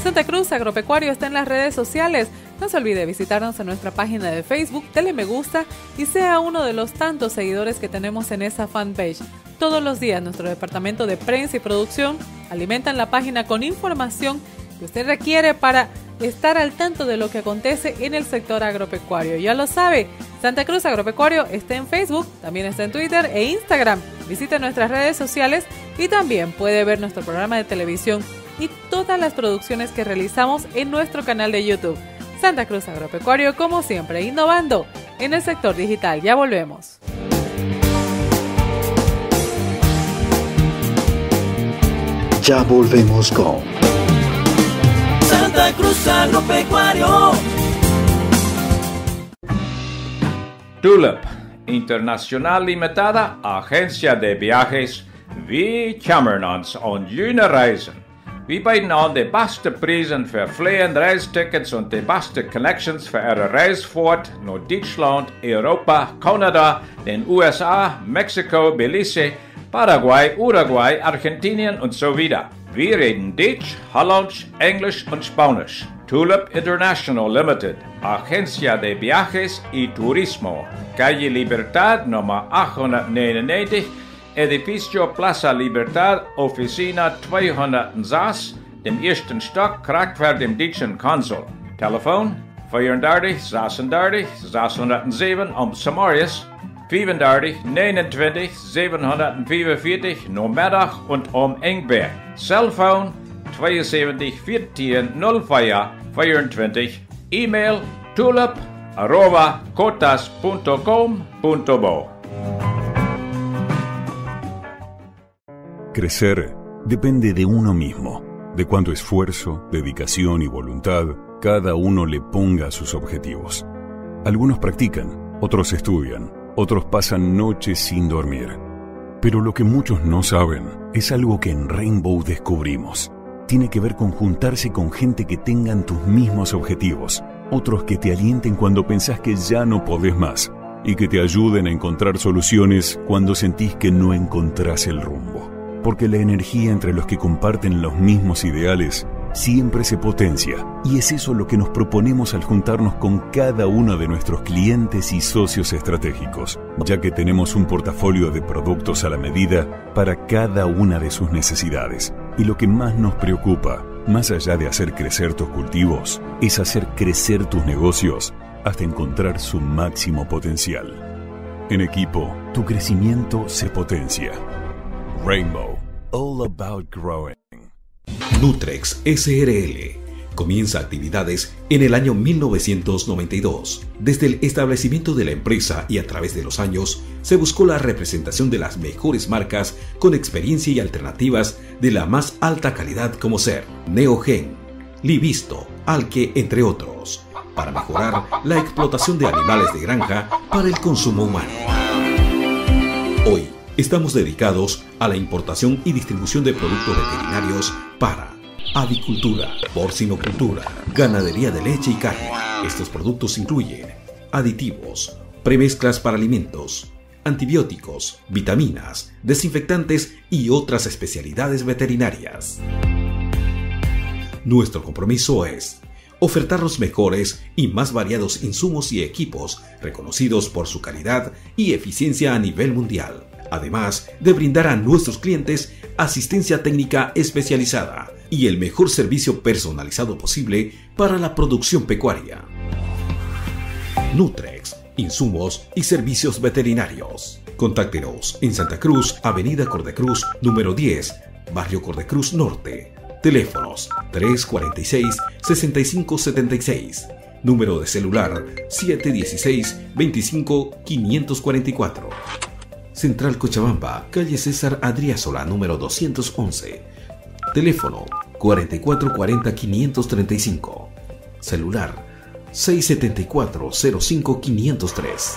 Santa Cruz Agropecuario está en las redes sociales. No se olvide visitarnos en nuestra página de Facebook, dele me gusta y sea uno de los tantos seguidores que tenemos en esa fanpage. Todos los días nuestro departamento de prensa y producción alimentan la página con información que usted requiere para estar al tanto de lo que acontece en el sector agropecuario. Ya lo sabe, Santa Cruz Agropecuario está en Facebook, también está en Twitter e Instagram. Visite nuestras redes sociales y también puede ver nuestro programa de televisión y todas las producciones que realizamos en nuestro canal de YouTube. Santa Cruz Agropecuario, como siempre, innovando en el sector digital. Ya volvemos. Ya volvemos con Santa Cruz Agropecuario. Tulip Internacional Limitada, agencia de viajes, wie Cameron's on Reisen. Wie bieden an de beste prijzen voor vliegend reistickets en de beste connections voor een reisvoort naar Duitsland, Europa, Canada, den USA, Mexico, Belize, Paraguay, Uruguay, Argentinien und so weiter. Wir reden Deutsch, Hollands, Englisch und Spanisch. Tulip International Limited, Agencia de Viajes y Turismo, Calle Libertad, Nummer 899, Edificio Plaza Libertad, Oficina 206, dem ersten Stock, Krachtwerk dem deutschen Konsul. Telefon 34 36 607 om Samarius 35 29 744 Nomiddag und um Engberg. Cellphone 72 14 04 24. E-mail tulip arroba cotas.com.bo. Crecer depende de uno mismo, de cuánto esfuerzo, dedicación y voluntad cada uno le ponga a sus objetivos. Algunos practican, otros estudian, otros pasan noches sin dormir. Pero lo que muchos no saben es algo que en Rainbow descubrimos. Tiene que ver con juntarse con gente que tengan tus mismos objetivos, otros que te alienten cuando pensás que ya no podés más y que te ayuden a encontrar soluciones cuando sentís que no encontrás el rumbo. Porque la energía entre los que comparten los mismos ideales siempre se potencia y es eso lo que nos proponemos al juntarnos con cada uno de nuestros clientes y socios estratégicos, ya que tenemos un portafolio de productos a la medida para cada una de sus necesidades. Y lo que más nos preocupa, más allá de hacer crecer tus cultivos, es hacer crecer tus negocios hasta encontrar su máximo potencial. En equipo, tu crecimiento se potencia. Rainbow, all about growing. Nutrex SRL comienza actividades en el año 1992. Desde el establecimiento de la empresa y a través de los años, se buscó la representación de las mejores marcas con experiencia y alternativas de la más alta calidad como ser Neogen, Livisto, Alque, entre otros, para mejorar la explotación de animales de granja para el consumo humano. Hoy, Estamos dedicados a la importación y distribución de productos veterinarios para avicultura, porcinocultura, ganadería de leche y carne. Estos productos incluyen aditivos, premezclas para alimentos, antibióticos, vitaminas, desinfectantes y otras especialidades veterinarias. Nuestro compromiso es ofertar los mejores y más variados insumos y equipos reconocidos por su calidad y eficiencia a nivel mundial, además de brindar a nuestros clientes asistencia técnica especializada y el mejor servicio personalizado posible para la producción pecuaria. Nutrex, insumos y servicios veterinarios. Contáctenos en Santa Cruz, Avenida Cordecruz, número 10, Barrio Cordecruz Norte. Teléfonos 346-6576. Número de celular 716-25-544. Central Cochabamba, calle César Adriásola, número 211. Teléfono 4440-535. Celular 674-05-503.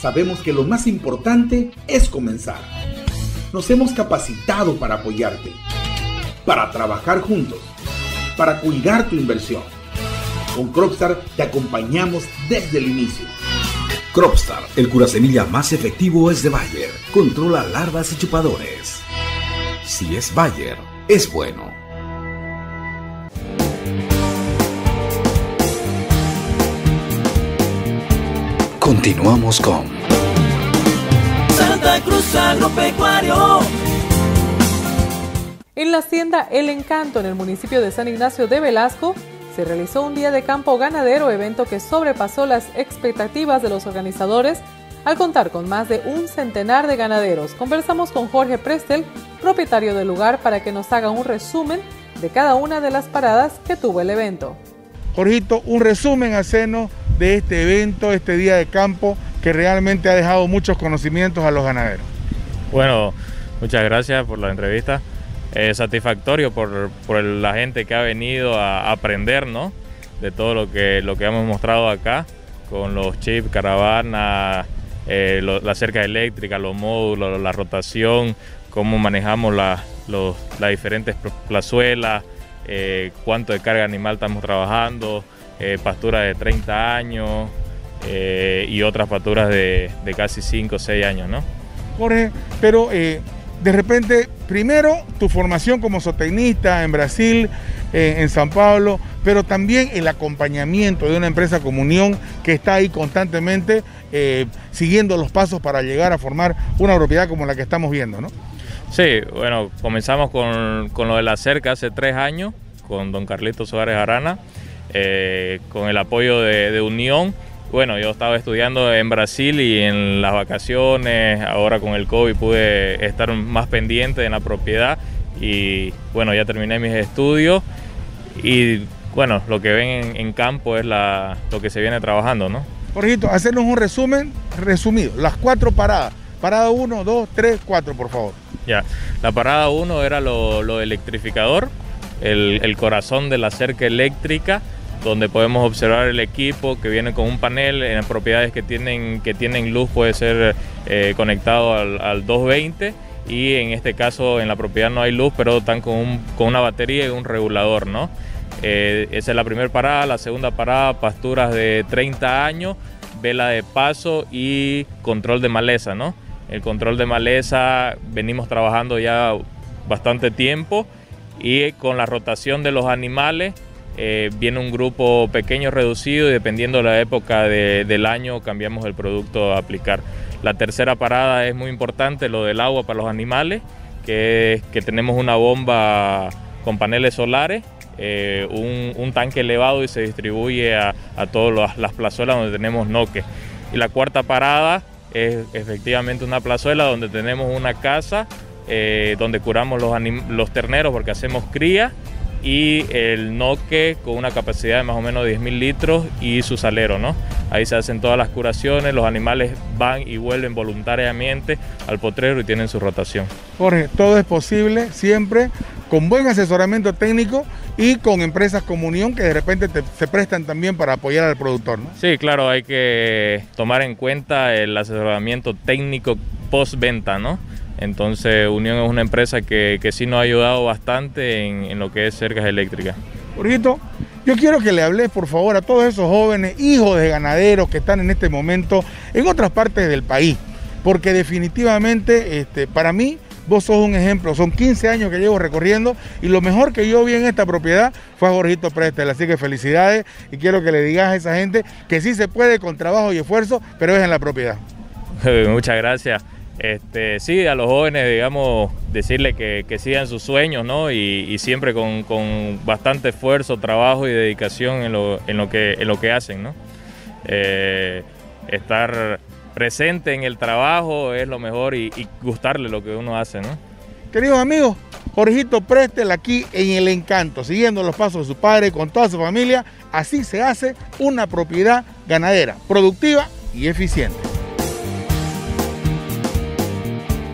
Sabemos que lo más importante es comenzar. Nos hemos capacitado para apoyarte, para trabajar juntos, para cuidar tu inversión. Con Cropstar te acompañamos desde el inicio. Cropstar, el cura semilla más efectivo es de Bayer. Controla larvas y chupadores. Si es Bayer, es bueno. Continuamos con Santa Cruz Agropecuario. En la hacienda El Encanto, en el municipio de San Ignacio de Velasco, se realizó un día de campo ganadero, evento que sobrepasó las expectativas de los organizadores al contar con más de un centenar de ganaderos. Conversamos con Jorge Prestel, propietario del lugar, para que nos haga un resumen de cada una de las paradas que tuvo el evento. Jorgito, un resumen a seno de este evento, este día de campo, que realmente ha dejado muchos conocimientos a los ganaderos. Bueno, muchas gracias por la entrevista. Es satisfactorio por, por, la gente que ha venido a aprender ¿no? de todo lo que, lo que hemos mostrado acá, con los chips, caravana, eh, la cerca eléctrica, los módulos, la rotación, cómo manejamos la, los, las diferentes plazuelas, eh, cuánto de carga animal estamos trabajando, eh, pasturas de 30 años eh, y otras pasturas de, de, casi 5 o 6 años, ¿no? Jorge, pero eh, de repente, primero tu formación como zootecnista en Brasil, eh, en San Pablo, pero también el acompañamiento de una empresa como Unión que está ahí constantemente eh, siguiendo los pasos para llegar a formar una propiedad como la que estamos viendo, ¿no? Sí, bueno, comenzamos con, con lo de la cerca hace tres años, con don Carlito Suárez Arana, eh, con el apoyo de, de Unión bueno, yo estaba estudiando en Brasil y en las vacaciones, ahora con el COVID pude estar más pendiente en la propiedad y bueno, ya terminé mis estudios y bueno, lo que ven en, en campo es la, lo que se viene trabajando, ¿no? Jorgito, hacernos un resumen resumido, las cuatro paradas. Parada 1, 2, 3, 4, por favor. Ya, la parada 1 era lo, lo electrificador, el, el corazón de la cerca eléctrica donde podemos observar el equipo que viene con un panel en propiedades que tienen, que tienen luz puede ser eh, conectado al, al, 220 y en este caso en la propiedad no hay luz pero están con, un, con una batería y un regulador ¿no? Eh, esa es la primera parada, la segunda parada pasturas de 30 años vela de paso y control de maleza ¿no? el control de maleza venimos trabajando ya bastante tiempo y con la rotación de los animales eh, viene un grupo pequeño reducido y dependiendo de la época de, del año cambiamos el producto a aplicar. La tercera parada es muy importante, lo del agua para los animales, que es que tenemos una bomba con paneles solares, eh, un, un, tanque elevado y se distribuye a, a todas las plazuelas donde tenemos noques. Y la cuarta parada es efectivamente una plazuela donde tenemos una casa eh, donde curamos los, los terneros porque hacemos cría y el noque con una capacidad de más o menos 10.000 litros y su salero, ¿no? Ahí se hacen todas las curaciones, los animales van y vuelven voluntariamente al potrero y tienen su rotación. Jorge, todo es posible siempre con buen asesoramiento técnico y con empresas como Unión que de repente te, se prestan también para apoyar al productor, ¿no? Sí, claro, hay que tomar en cuenta el asesoramiento técnico post-venta, ¿no? Entonces Unión es una empresa que, que sí nos ha ayudado bastante en, en, lo que es cercas eléctricas. Jorgito, yo quiero que le hables por favor a todos esos jóvenes, hijos de ganaderos que están en este momento en otras partes del país, porque definitivamente este, para mí vos sos un ejemplo. Son 15 años que llevo recorriendo y lo mejor que yo vi en esta propiedad fue a Jorgito Prestel. Así que felicidades y quiero que le digas a esa gente que sí se puede con trabajo y esfuerzo, pero es en la propiedad. Muchas gracias. Este, sí, a los jóvenes, digamos, decirle que, sigan sus sueños, ¿no? Y, siempre con, bastante esfuerzo, trabajo y dedicación en lo, que hacen, ¿no? Eh, estar presente en el trabajo es lo mejor y, gustarle lo que uno hace, ¿no? Queridos amigos, Jorgito Prestel aquí en El Encanto, siguiendo los pasos de su padre con toda su familia, así se hace una propiedad ganadera, productiva y eficiente.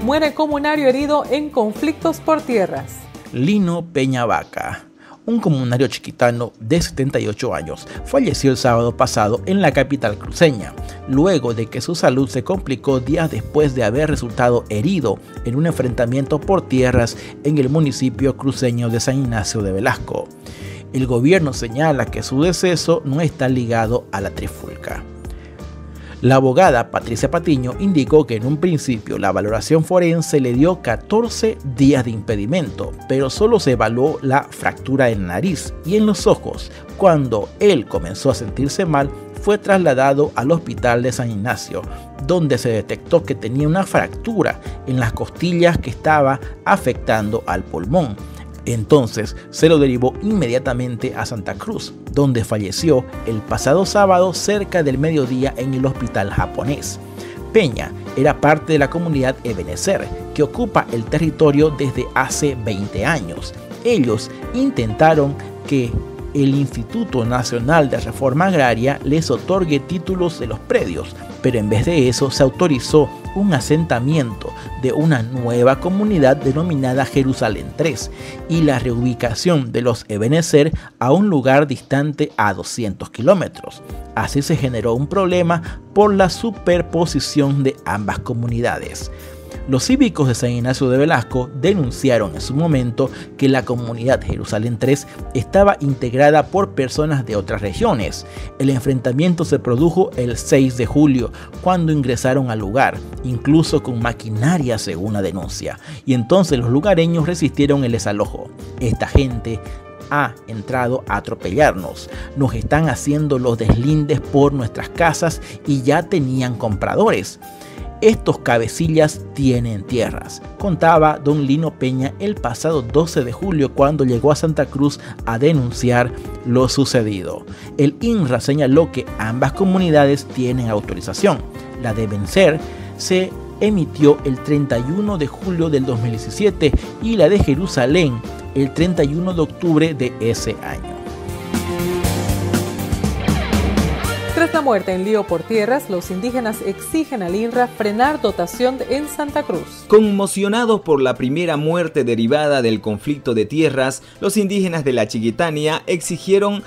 Muere comunario herido en conflictos por tierras. Lino Peñavaca un comunario chiquitano de 78 años, falleció el sábado pasado en la capital cruceña, luego de que su salud se complicó días después de haber resultado herido en un enfrentamiento por tierras en el municipio cruceño de San Ignacio de Velasco. El gobierno señala que su deceso no está ligado a la trifulca. La abogada Patricia Patiño indicó que en un principio la valoración forense le dio 14 días de impedimento, pero solo se evaluó la fractura en nariz y en los ojos. Cuando él comenzó a sentirse mal, fue trasladado al hospital de San Ignacio, donde se detectó que tenía una fractura en las costillas que estaba afectando al pulmón. Entonces se lo derivó inmediatamente a Santa Cruz, donde falleció el pasado sábado cerca del mediodía en el hospital japonés. Peña era parte de la comunidad Ebenezer, que ocupa el territorio desde hace 20 años. Ellos intentaron que el Instituto Nacional de Reforma Agraria les otorgue títulos de los predios, pero en vez de eso se autorizó un asentamiento de una nueva comunidad denominada Jerusalén 3 y la reubicación de los Ebenezer a un lugar distante a 200 kilómetros. Así se generó un problema por la superposición de ambas comunidades. Los cívicos de San Ignacio de Velasco denunciaron en su momento que la comunidad Jerusalén 3 estaba integrada por personas de otras regiones. El enfrentamiento se produjo el 6 de julio, cuando ingresaron al lugar, incluso con maquinaria según la denuncia, y entonces los lugareños resistieron el desalojo. Esta gente ha entrado a atropellarnos. Nos están haciendo los deslindes por nuestras casas y ya tenían compradores estos cabecillas tienen tierras, contaba don Lino Peña el pasado 12 de julio cuando llegó a Santa Cruz a denunciar lo sucedido. El INRA señaló que ambas comunidades tienen autorización. La de Vencer se emitió el 31 de julio del 2017 y la de Jerusalén el 31 de octubre de ese año. Tras la muerte en lío por tierras, los indígenas exigen al INRA frenar dotación en Santa Cruz. Conmocionados por la primera muerte derivada del conflicto de tierras, los indígenas de la Chiquitania exigieron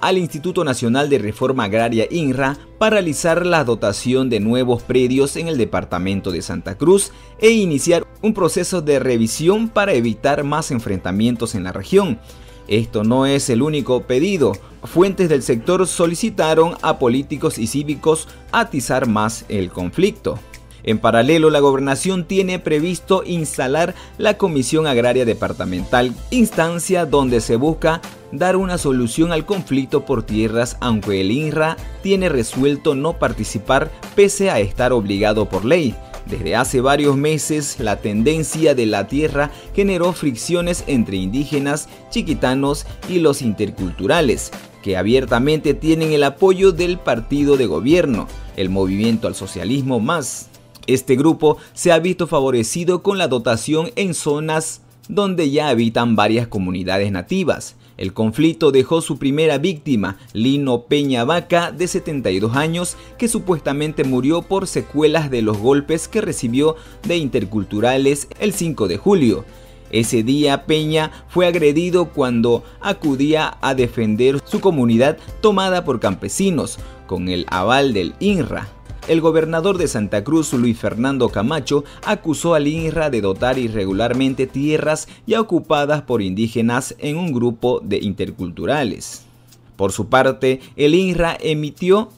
al Instituto Nacional de Reforma Agraria INRA paralizar la dotación de nuevos predios en el departamento de Santa Cruz e iniciar un proceso de revisión para evitar más enfrentamientos en la región. Esto no es el único pedido. Fuentes del sector solicitaron a políticos y cívicos atizar más el conflicto. En paralelo, la gobernación tiene previsto instalar la Comisión Agraria Departamental, instancia donde se busca dar una solución al conflicto por tierras, aunque el INRA tiene resuelto no participar pese a estar obligado por ley. Desde hace varios meses, la tendencia de la tierra generó fricciones entre indígenas, chiquitanos y los interculturales, que abiertamente tienen el apoyo del partido de gobierno, el movimiento al socialismo más. Este grupo se ha visto favorecido con la dotación en zonas donde ya habitan varias comunidades nativas, el conflicto dejó su primera víctima, Lino Peña Vaca, de 72 años, que supuestamente murió por secuelas de los golpes que recibió de interculturales el 5 de julio. Ese día Peña fue agredido cuando acudía a defender su comunidad tomada por campesinos, con el aval del INRA el gobernador de Santa Cruz, Luis Fernando Camacho, acusó al INRA de dotar irregularmente tierras ya ocupadas por indígenas en un grupo de interculturales. Por su parte, el INRA emitió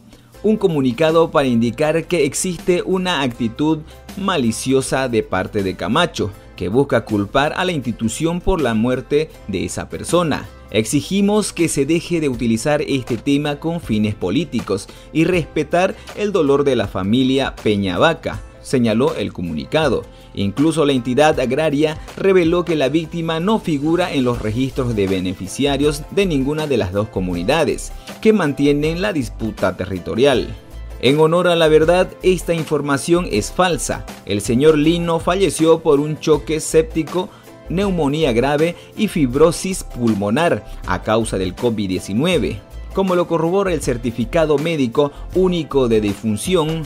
un comunicado para indicar que existe una actitud maliciosa de parte de Camacho, que busca culpar a la institución por la muerte de esa persona. Exigimos que se deje de utilizar este tema con fines políticos y respetar el dolor de la familia Peñavaca, señaló el comunicado. Incluso la entidad agraria reveló que la víctima no figura en los registros de beneficiarios de ninguna de las dos comunidades que mantienen la disputa territorial. En honor a la verdad, esta información es falsa. El señor Lino falleció por un choque séptico neumonía grave y fibrosis pulmonar a causa del COVID-19, como lo corrobora el certificado médico único de defunción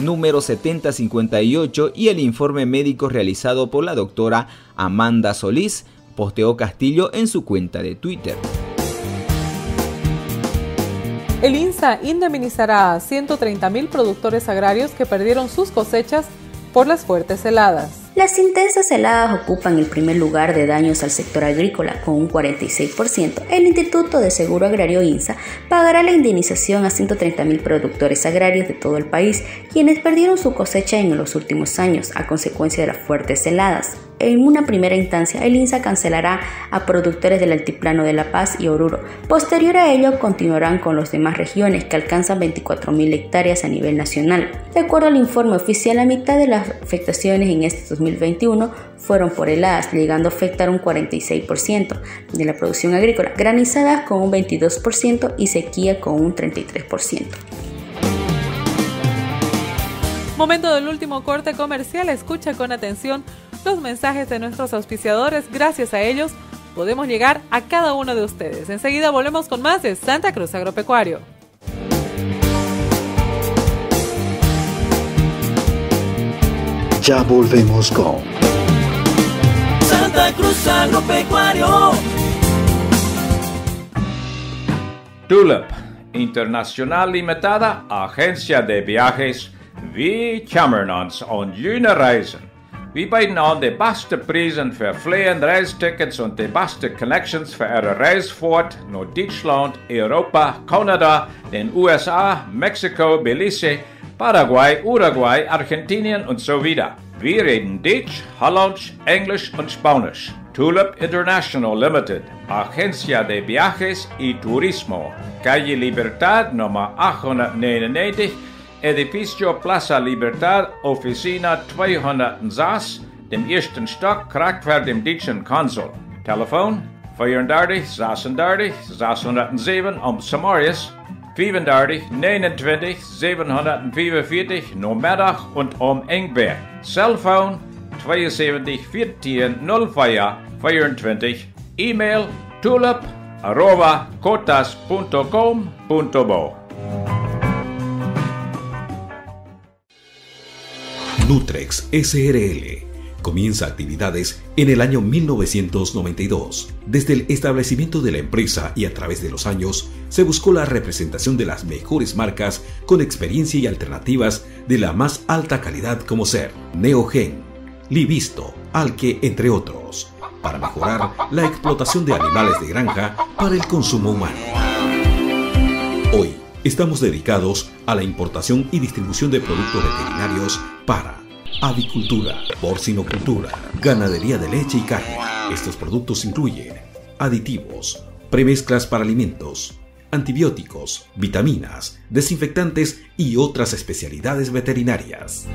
número 7058 y el informe médico realizado por la doctora Amanda Solís, posteó Castillo en su cuenta de Twitter. El INSA indemnizará a 130 mil productores agrarios que perdieron sus cosechas por las fuertes heladas. Las intensas heladas ocupan el primer lugar de daños al sector agrícola con un 46%. El Instituto de Seguro Agrario INSA pagará la indemnización a 130.000 productores agrarios de todo el país, quienes perdieron su cosecha en los últimos años a consecuencia de las fuertes heladas. En una primera instancia, el INSA cancelará a productores del Altiplano de La Paz y Oruro. Posterior a ello, continuarán con las demás regiones que alcanzan 24.000 hectáreas a nivel nacional. De acuerdo al informe oficial, la mitad de las afectaciones en este 2021 fueron por heladas, llegando a afectar un 46% de la producción agrícola, granizadas con un 22% y sequía con un 33%. Momento del último corte comercial, escucha con atención los mensajes de nuestros auspiciadores. Gracias a ellos podemos llegar a cada uno de ustedes. Enseguida volvemos con más de Santa Cruz Agropecuario. Ya volvemos con Santa Cruz Agropecuario. Tulip Internacional Limitada, agencia de viajes, wie Cameron's on Reisen. We bieden an de beste prijzen voor vliegen reistickets en de beste connections reis voort naar Duitsland, Europa, Canada, de USA, Mexico, Belize, Paraguay, Uruguay, Argentinien und so weiter. Wir reden Deutsch, Hollands, Englisch und Spanisch. Tulip International Limited, Agencia de Viajes y Turismo, Calle Libertad, Nummer 899, Edificio Plaza Libertad, Oficina 206, dem ersten Stock, Kraftwerk dem deutschen Konsul. Telefon 34 36 607 om Samarius, 35 29 744 Nomiddag und om Engberg. Cellphone 72 14 04 24. E-mail tulip arroba cotas.com.bo Nutrex SRL comienza actividades en el año 1992. Desde el establecimiento de la empresa y a través de los años, se buscó la representación de las mejores marcas con experiencia y alternativas de la más alta calidad como ser Neogen, Livisto, Alque, entre otros, para mejorar la explotación de animales de granja para el consumo humano. Hoy estamos dedicados a la importación y distribución de productos veterinarios para avicultura, porcinocultura, ganadería de leche y carne. Estos productos incluyen aditivos, premezclas para alimentos, antibióticos, vitaminas, desinfectantes y otras especialidades veterinarias.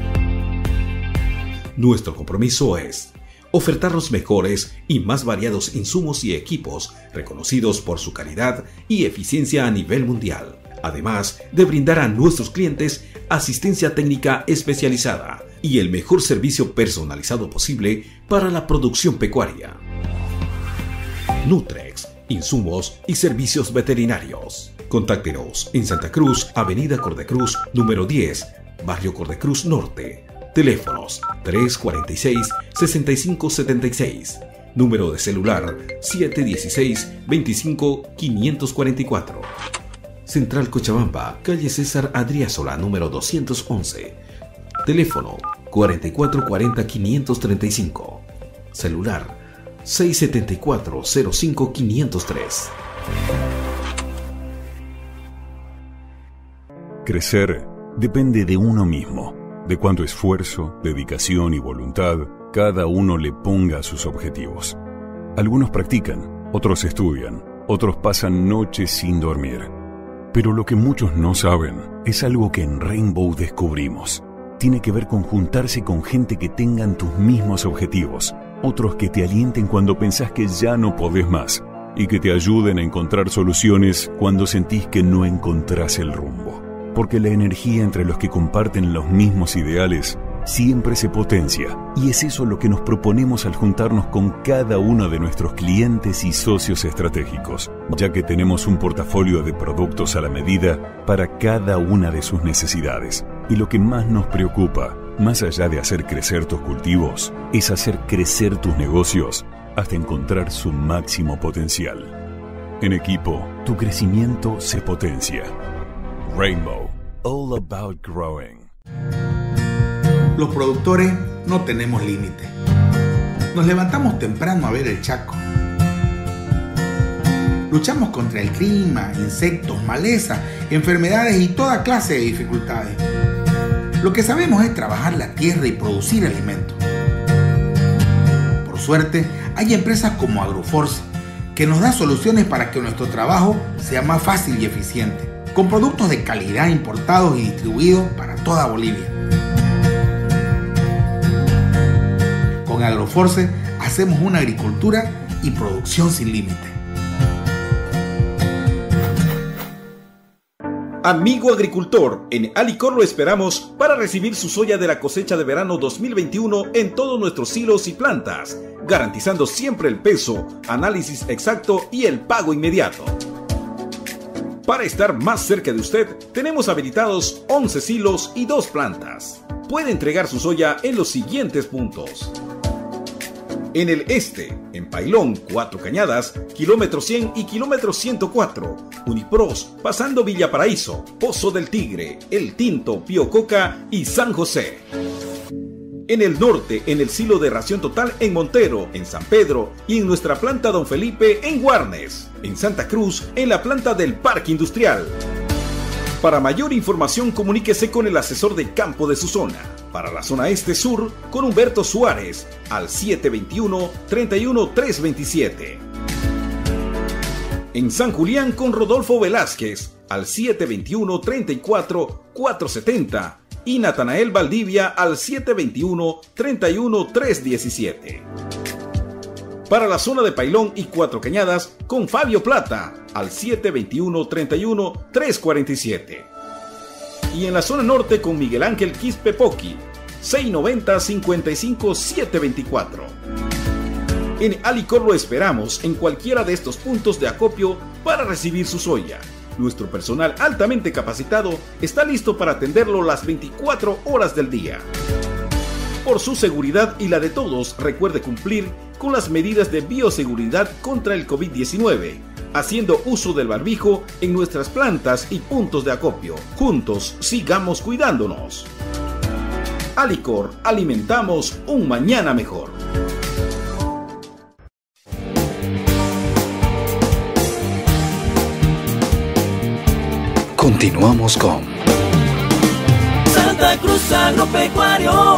Nuestro compromiso es ofertar los mejores y más variados insumos y equipos reconocidos por su calidad y eficiencia a nivel mundial, además de brindar a nuestros clientes asistencia técnica especializada y el mejor servicio personalizado posible para la producción pecuaria. Nutrex, insumos y servicios veterinarios. Contáctenos en Santa Cruz, Avenida Cordecruz, número 10, Barrio Cordecruz Norte. Teléfonos 346-6576. Número de celular 716-25-544. Central Cochabamba, calle César Adriásola, número 211. Teléfono 4440-535. Celular 674-05503. Crecer depende de uno mismo, de cuánto esfuerzo, dedicación y voluntad cada uno le ponga sus objetivos. Algunos practican, otros estudian, otros pasan noches sin dormir. Pero lo que muchos no saben es algo que en Rainbow descubrimos. Tiene que ver con juntarse con gente que tengan tus mismos objetivos, otros que te alienten cuando pensás que ya no podés más y que te ayuden a encontrar soluciones cuando sentís que no encontrás el rumbo. Porque la energía entre los que comparten los mismos ideales siempre se potencia y es eso lo que nos proponemos al juntarnos con cada uno de nuestros clientes y socios estratégicos, ya que tenemos un portafolio de productos a la medida para cada una de sus necesidades. Y lo que más nos preocupa, más allá de hacer crecer tus cultivos, es hacer crecer tus negocios hasta encontrar su máximo potencial. En equipo, tu crecimiento se potencia. Rainbow, all about growing. Los productores no tenemos límite. Nos levantamos temprano a ver el chaco. Luchamos contra el clima, insectos, maleza, enfermedades y toda clase de dificultades. Lo que sabemos es trabajar la tierra y producir alimentos. Por suerte, hay empresas como Agroforce que nos da soluciones para que nuestro trabajo sea más fácil y eficiente, con productos de calidad importados y distribuidos para toda Bolivia. Con Agroforce hacemos una agricultura y producción sin límite. Amigo agricultor, en Alicor lo esperamos para recibir su soya de la cosecha de verano 2021 en todos nuestros silos y plantas, garantizando siempre el peso, análisis exacto y el pago inmediato. Para estar más cerca de usted, tenemos habilitados 11 silos y 2 plantas. Puede entregar su soya en los siguientes puntos. En el este, en Pailón, Cuatro Cañadas, kilómetro 100 y kilómetro 104. Unipros, pasando Villa Paraíso, Pozo del Tigre, El Tinto, Pío Coca y San José. En el norte, en el silo de ración total en Montero, en San Pedro y en nuestra planta Don Felipe en Guarnes. En Santa Cruz, en la planta del Parque Industrial. Para mayor información comuníquese con el asesor de campo de su zona. Para la zona este-sur, con Humberto Suárez al 721-31327. En San Julián con Rodolfo Velázquez al 721-34-470 y Natanael Valdivia al 721-31317. Para la zona de Pailón y Cuatro Cañadas con Fabio Plata al 721-31-347. Y en la zona norte con Miguel Ángel Quispe Poqui, 690-55-724. En Alicor lo esperamos en cualquiera de estos puntos de acopio para recibir su soya. Nuestro personal altamente capacitado está listo para atenderlo las 24 horas del día. Por su seguridad y la de todos, recuerde cumplir con las medidas de bioseguridad contra el COVID-19 haciendo uso del barbijo en nuestras plantas y puntos de acopio. Juntos sigamos cuidándonos. Alicor, alimentamos un mañana mejor. Continuamos con Santa Cruz Agropecuario.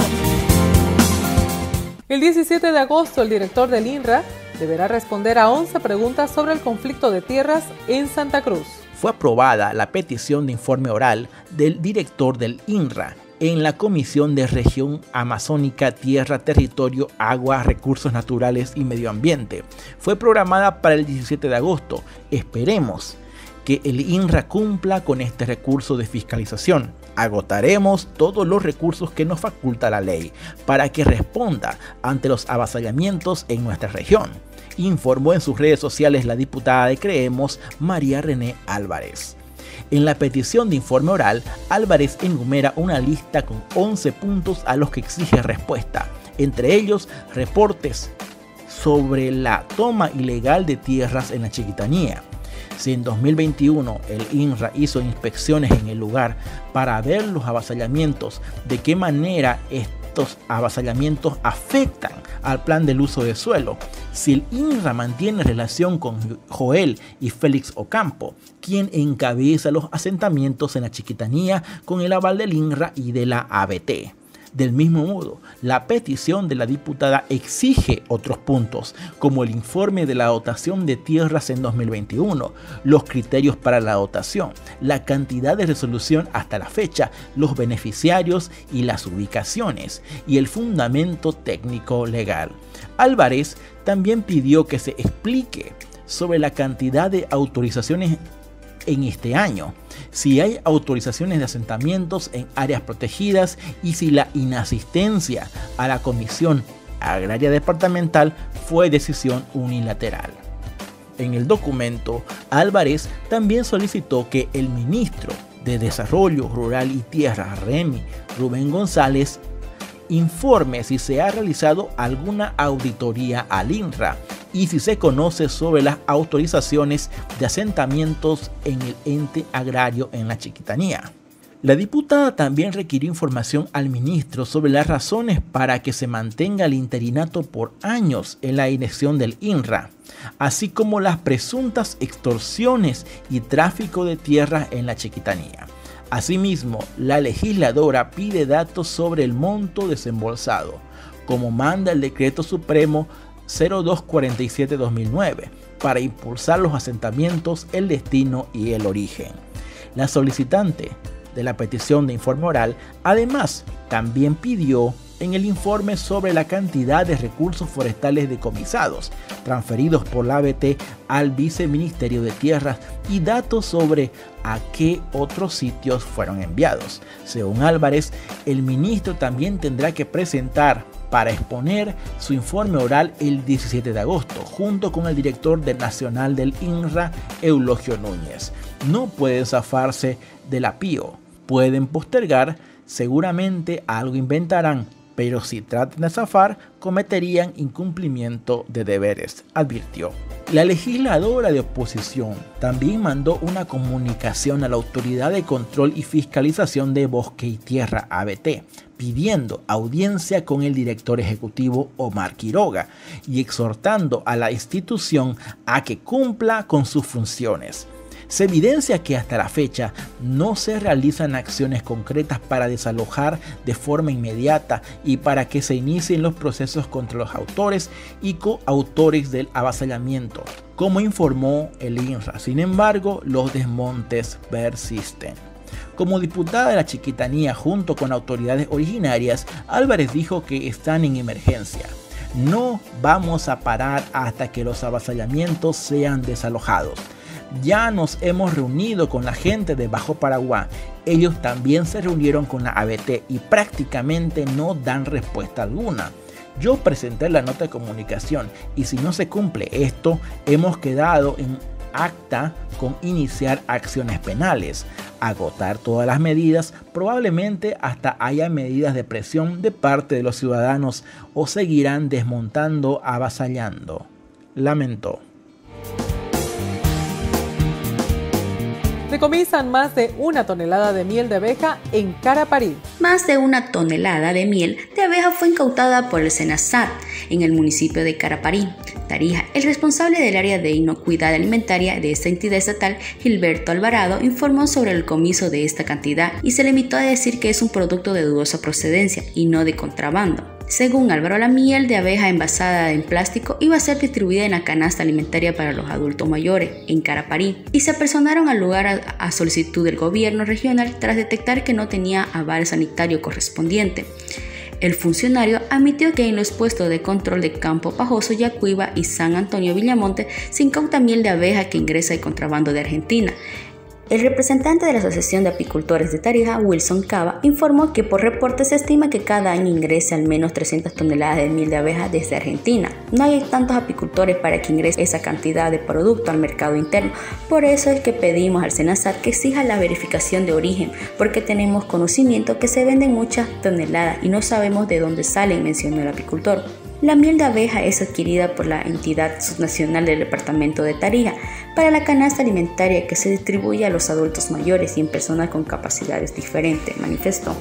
El 17 de agosto, el director del INRA deberá responder a 11 preguntas sobre el conflicto de tierras en Santa Cruz. Fue aprobada la petición de informe oral del director del INRA en la Comisión de Región Amazónica, Tierra, Territorio, Agua, Recursos Naturales y Medio Ambiente. Fue programada para el 17 de agosto. Esperemos que el INRA cumpla con este recurso de fiscalización. Agotaremos todos los recursos que nos faculta la ley para que responda ante los avasallamientos en nuestra región, informó en sus redes sociales la diputada de Creemos, María René Álvarez. En la petición de informe oral, Álvarez enumera una lista con 11 puntos a los que exige respuesta, entre ellos reportes sobre la toma ilegal de tierras en la Chiquitanía, si en 2021 el INRA hizo inspecciones en el lugar para ver los avasallamientos, de qué manera estos avasallamientos afectan al plan del uso de suelo, si el INRA mantiene relación con Joel y Félix Ocampo, quien encabeza los asentamientos en la Chiquitanía con el aval del INRA y de la ABT. Del mismo modo, la petición de la diputada exige otros puntos, como el informe de la dotación de tierras en 2021, los criterios para la dotación, la cantidad de resolución hasta la fecha, los beneficiarios y las ubicaciones, y el fundamento técnico legal. Álvarez también pidió que se explique sobre la cantidad de autorizaciones en este año, si hay autorizaciones de asentamientos en áreas protegidas y si la inasistencia a la Comisión Agraria Departamental fue decisión unilateral. En el documento, Álvarez también solicitó que el ministro de Desarrollo Rural y Tierra, REMI, Rubén González, informe si se ha realizado alguna auditoría al INRA y si se conoce sobre las autorizaciones de asentamientos en el ente agrario en la Chiquitanía. La diputada también requirió información al ministro sobre las razones para que se mantenga el interinato por años en la dirección del INRA, así como las presuntas extorsiones y tráfico de tierra en la Chiquitanía. Asimismo, la legisladora pide datos sobre el monto desembolsado, como manda el decreto supremo 0247-2009, para impulsar los asentamientos, el destino y el origen. La solicitante de la petición de informe oral además también pidió en el informe sobre la cantidad de recursos forestales decomisados transferidos por la ABT al Viceministerio de Tierras y datos sobre a qué otros sitios fueron enviados. Según Álvarez, el ministro también tendrá que presentar para exponer su informe oral el 17 de agosto, junto con el director del Nacional del INRA, Eulogio Núñez. No pueden zafarse de la PIO, pueden postergar, seguramente algo inventarán pero si tratan de zafar, cometerían incumplimiento de deberes, advirtió. La legisladora de oposición también mandó una comunicación a la Autoridad de Control y Fiscalización de Bosque y Tierra, ABT, pidiendo audiencia con el director ejecutivo Omar Quiroga y exhortando a la institución a que cumpla con sus funciones se evidencia que hasta la fecha no se realizan acciones concretas para desalojar de forma inmediata y para que se inicien los procesos contra los autores y coautores del avasallamiento, como informó el INRA. Sin embargo, los desmontes persisten. Como diputada de la Chiquitanía junto con autoridades originarias, Álvarez dijo que están en emergencia. No vamos a parar hasta que los avasallamientos sean desalojados. Ya nos hemos reunido con la gente de Bajo Paraguay. Ellos también se reunieron con la ABT y prácticamente no dan respuesta alguna. Yo presenté la nota de comunicación y si no se cumple esto, hemos quedado en acta con iniciar acciones penales, agotar todas las medidas, probablemente hasta haya medidas de presión de parte de los ciudadanos o seguirán desmontando, avasallando. Lamentó. Decomisan más de una tonelada de miel de abeja en Caraparí. Más de una tonelada de miel de abeja fue incautada por el Senasat en el municipio de Caraparí, Tarija. El responsable del área de inocuidad alimentaria de esta entidad estatal, Gilberto Alvarado, informó sobre el comiso de esta cantidad y se limitó a decir que es un producto de dudosa procedencia y no de contrabando. Según Álvaro, la miel de abeja envasada en plástico iba a ser distribuida en la canasta alimentaria para los adultos mayores en Caraparí y se apersonaron al lugar a, solicitud del gobierno regional tras detectar que no tenía aval sanitario correspondiente. El funcionario admitió que en los puestos de control de Campo Pajoso, Yacuiba y San Antonio Villamonte se incauta miel de abeja que ingresa de contrabando de Argentina. El representante de la Asociación de Apicultores de Tarija, Wilson Cava, informó que por reportes se estima que cada año ingrese al menos 300 toneladas de miel de abeja desde Argentina. No hay tantos apicultores para que ingrese esa cantidad de producto al mercado interno. Por eso es que pedimos al Senasat que exija la verificación de origen, porque tenemos conocimiento que se venden muchas toneladas y no sabemos de dónde salen, mencionó el apicultor. La miel de abeja es adquirida por la entidad subnacional del departamento de Tarija para la canasta alimentaria que se distribuye a los adultos mayores y en personas con capacidades diferentes, manifestó.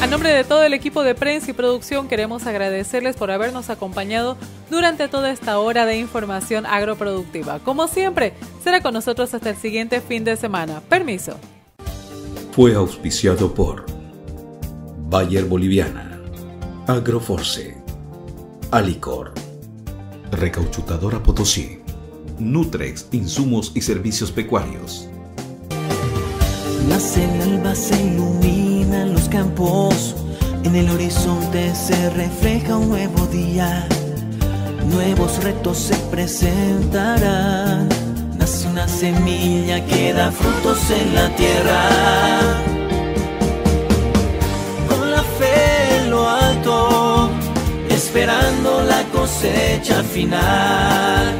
A nombre de todo el equipo de prensa y producción queremos agradecerles por habernos acompañado durante toda esta hora de información agroproductiva. Como siempre, será con nosotros hasta el siguiente fin de semana. Permiso. Fue auspiciado por Bayer Boliviana, Agroforce, Alicor, Recauchutadora Potosí, Nutrex, Insumos y Servicios Pecuarios. La selva se ilumina en los campos, en el horizonte se refleja un nuevo día, nuevos retos se presentarán, nace una semilla que da frutos en la tierra. Esperando la cosecha final.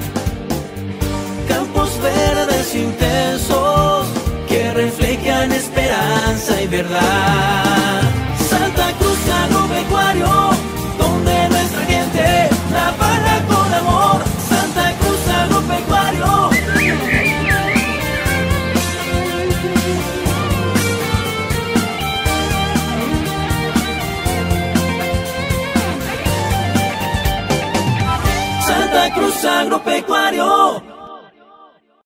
Campos verdes intensos que reflejan esperanza y verdad. Santa Cruz Agropecuario, donde nuestra gente trabaja con amor. Santa Cruz Agropecuario. Agropecuario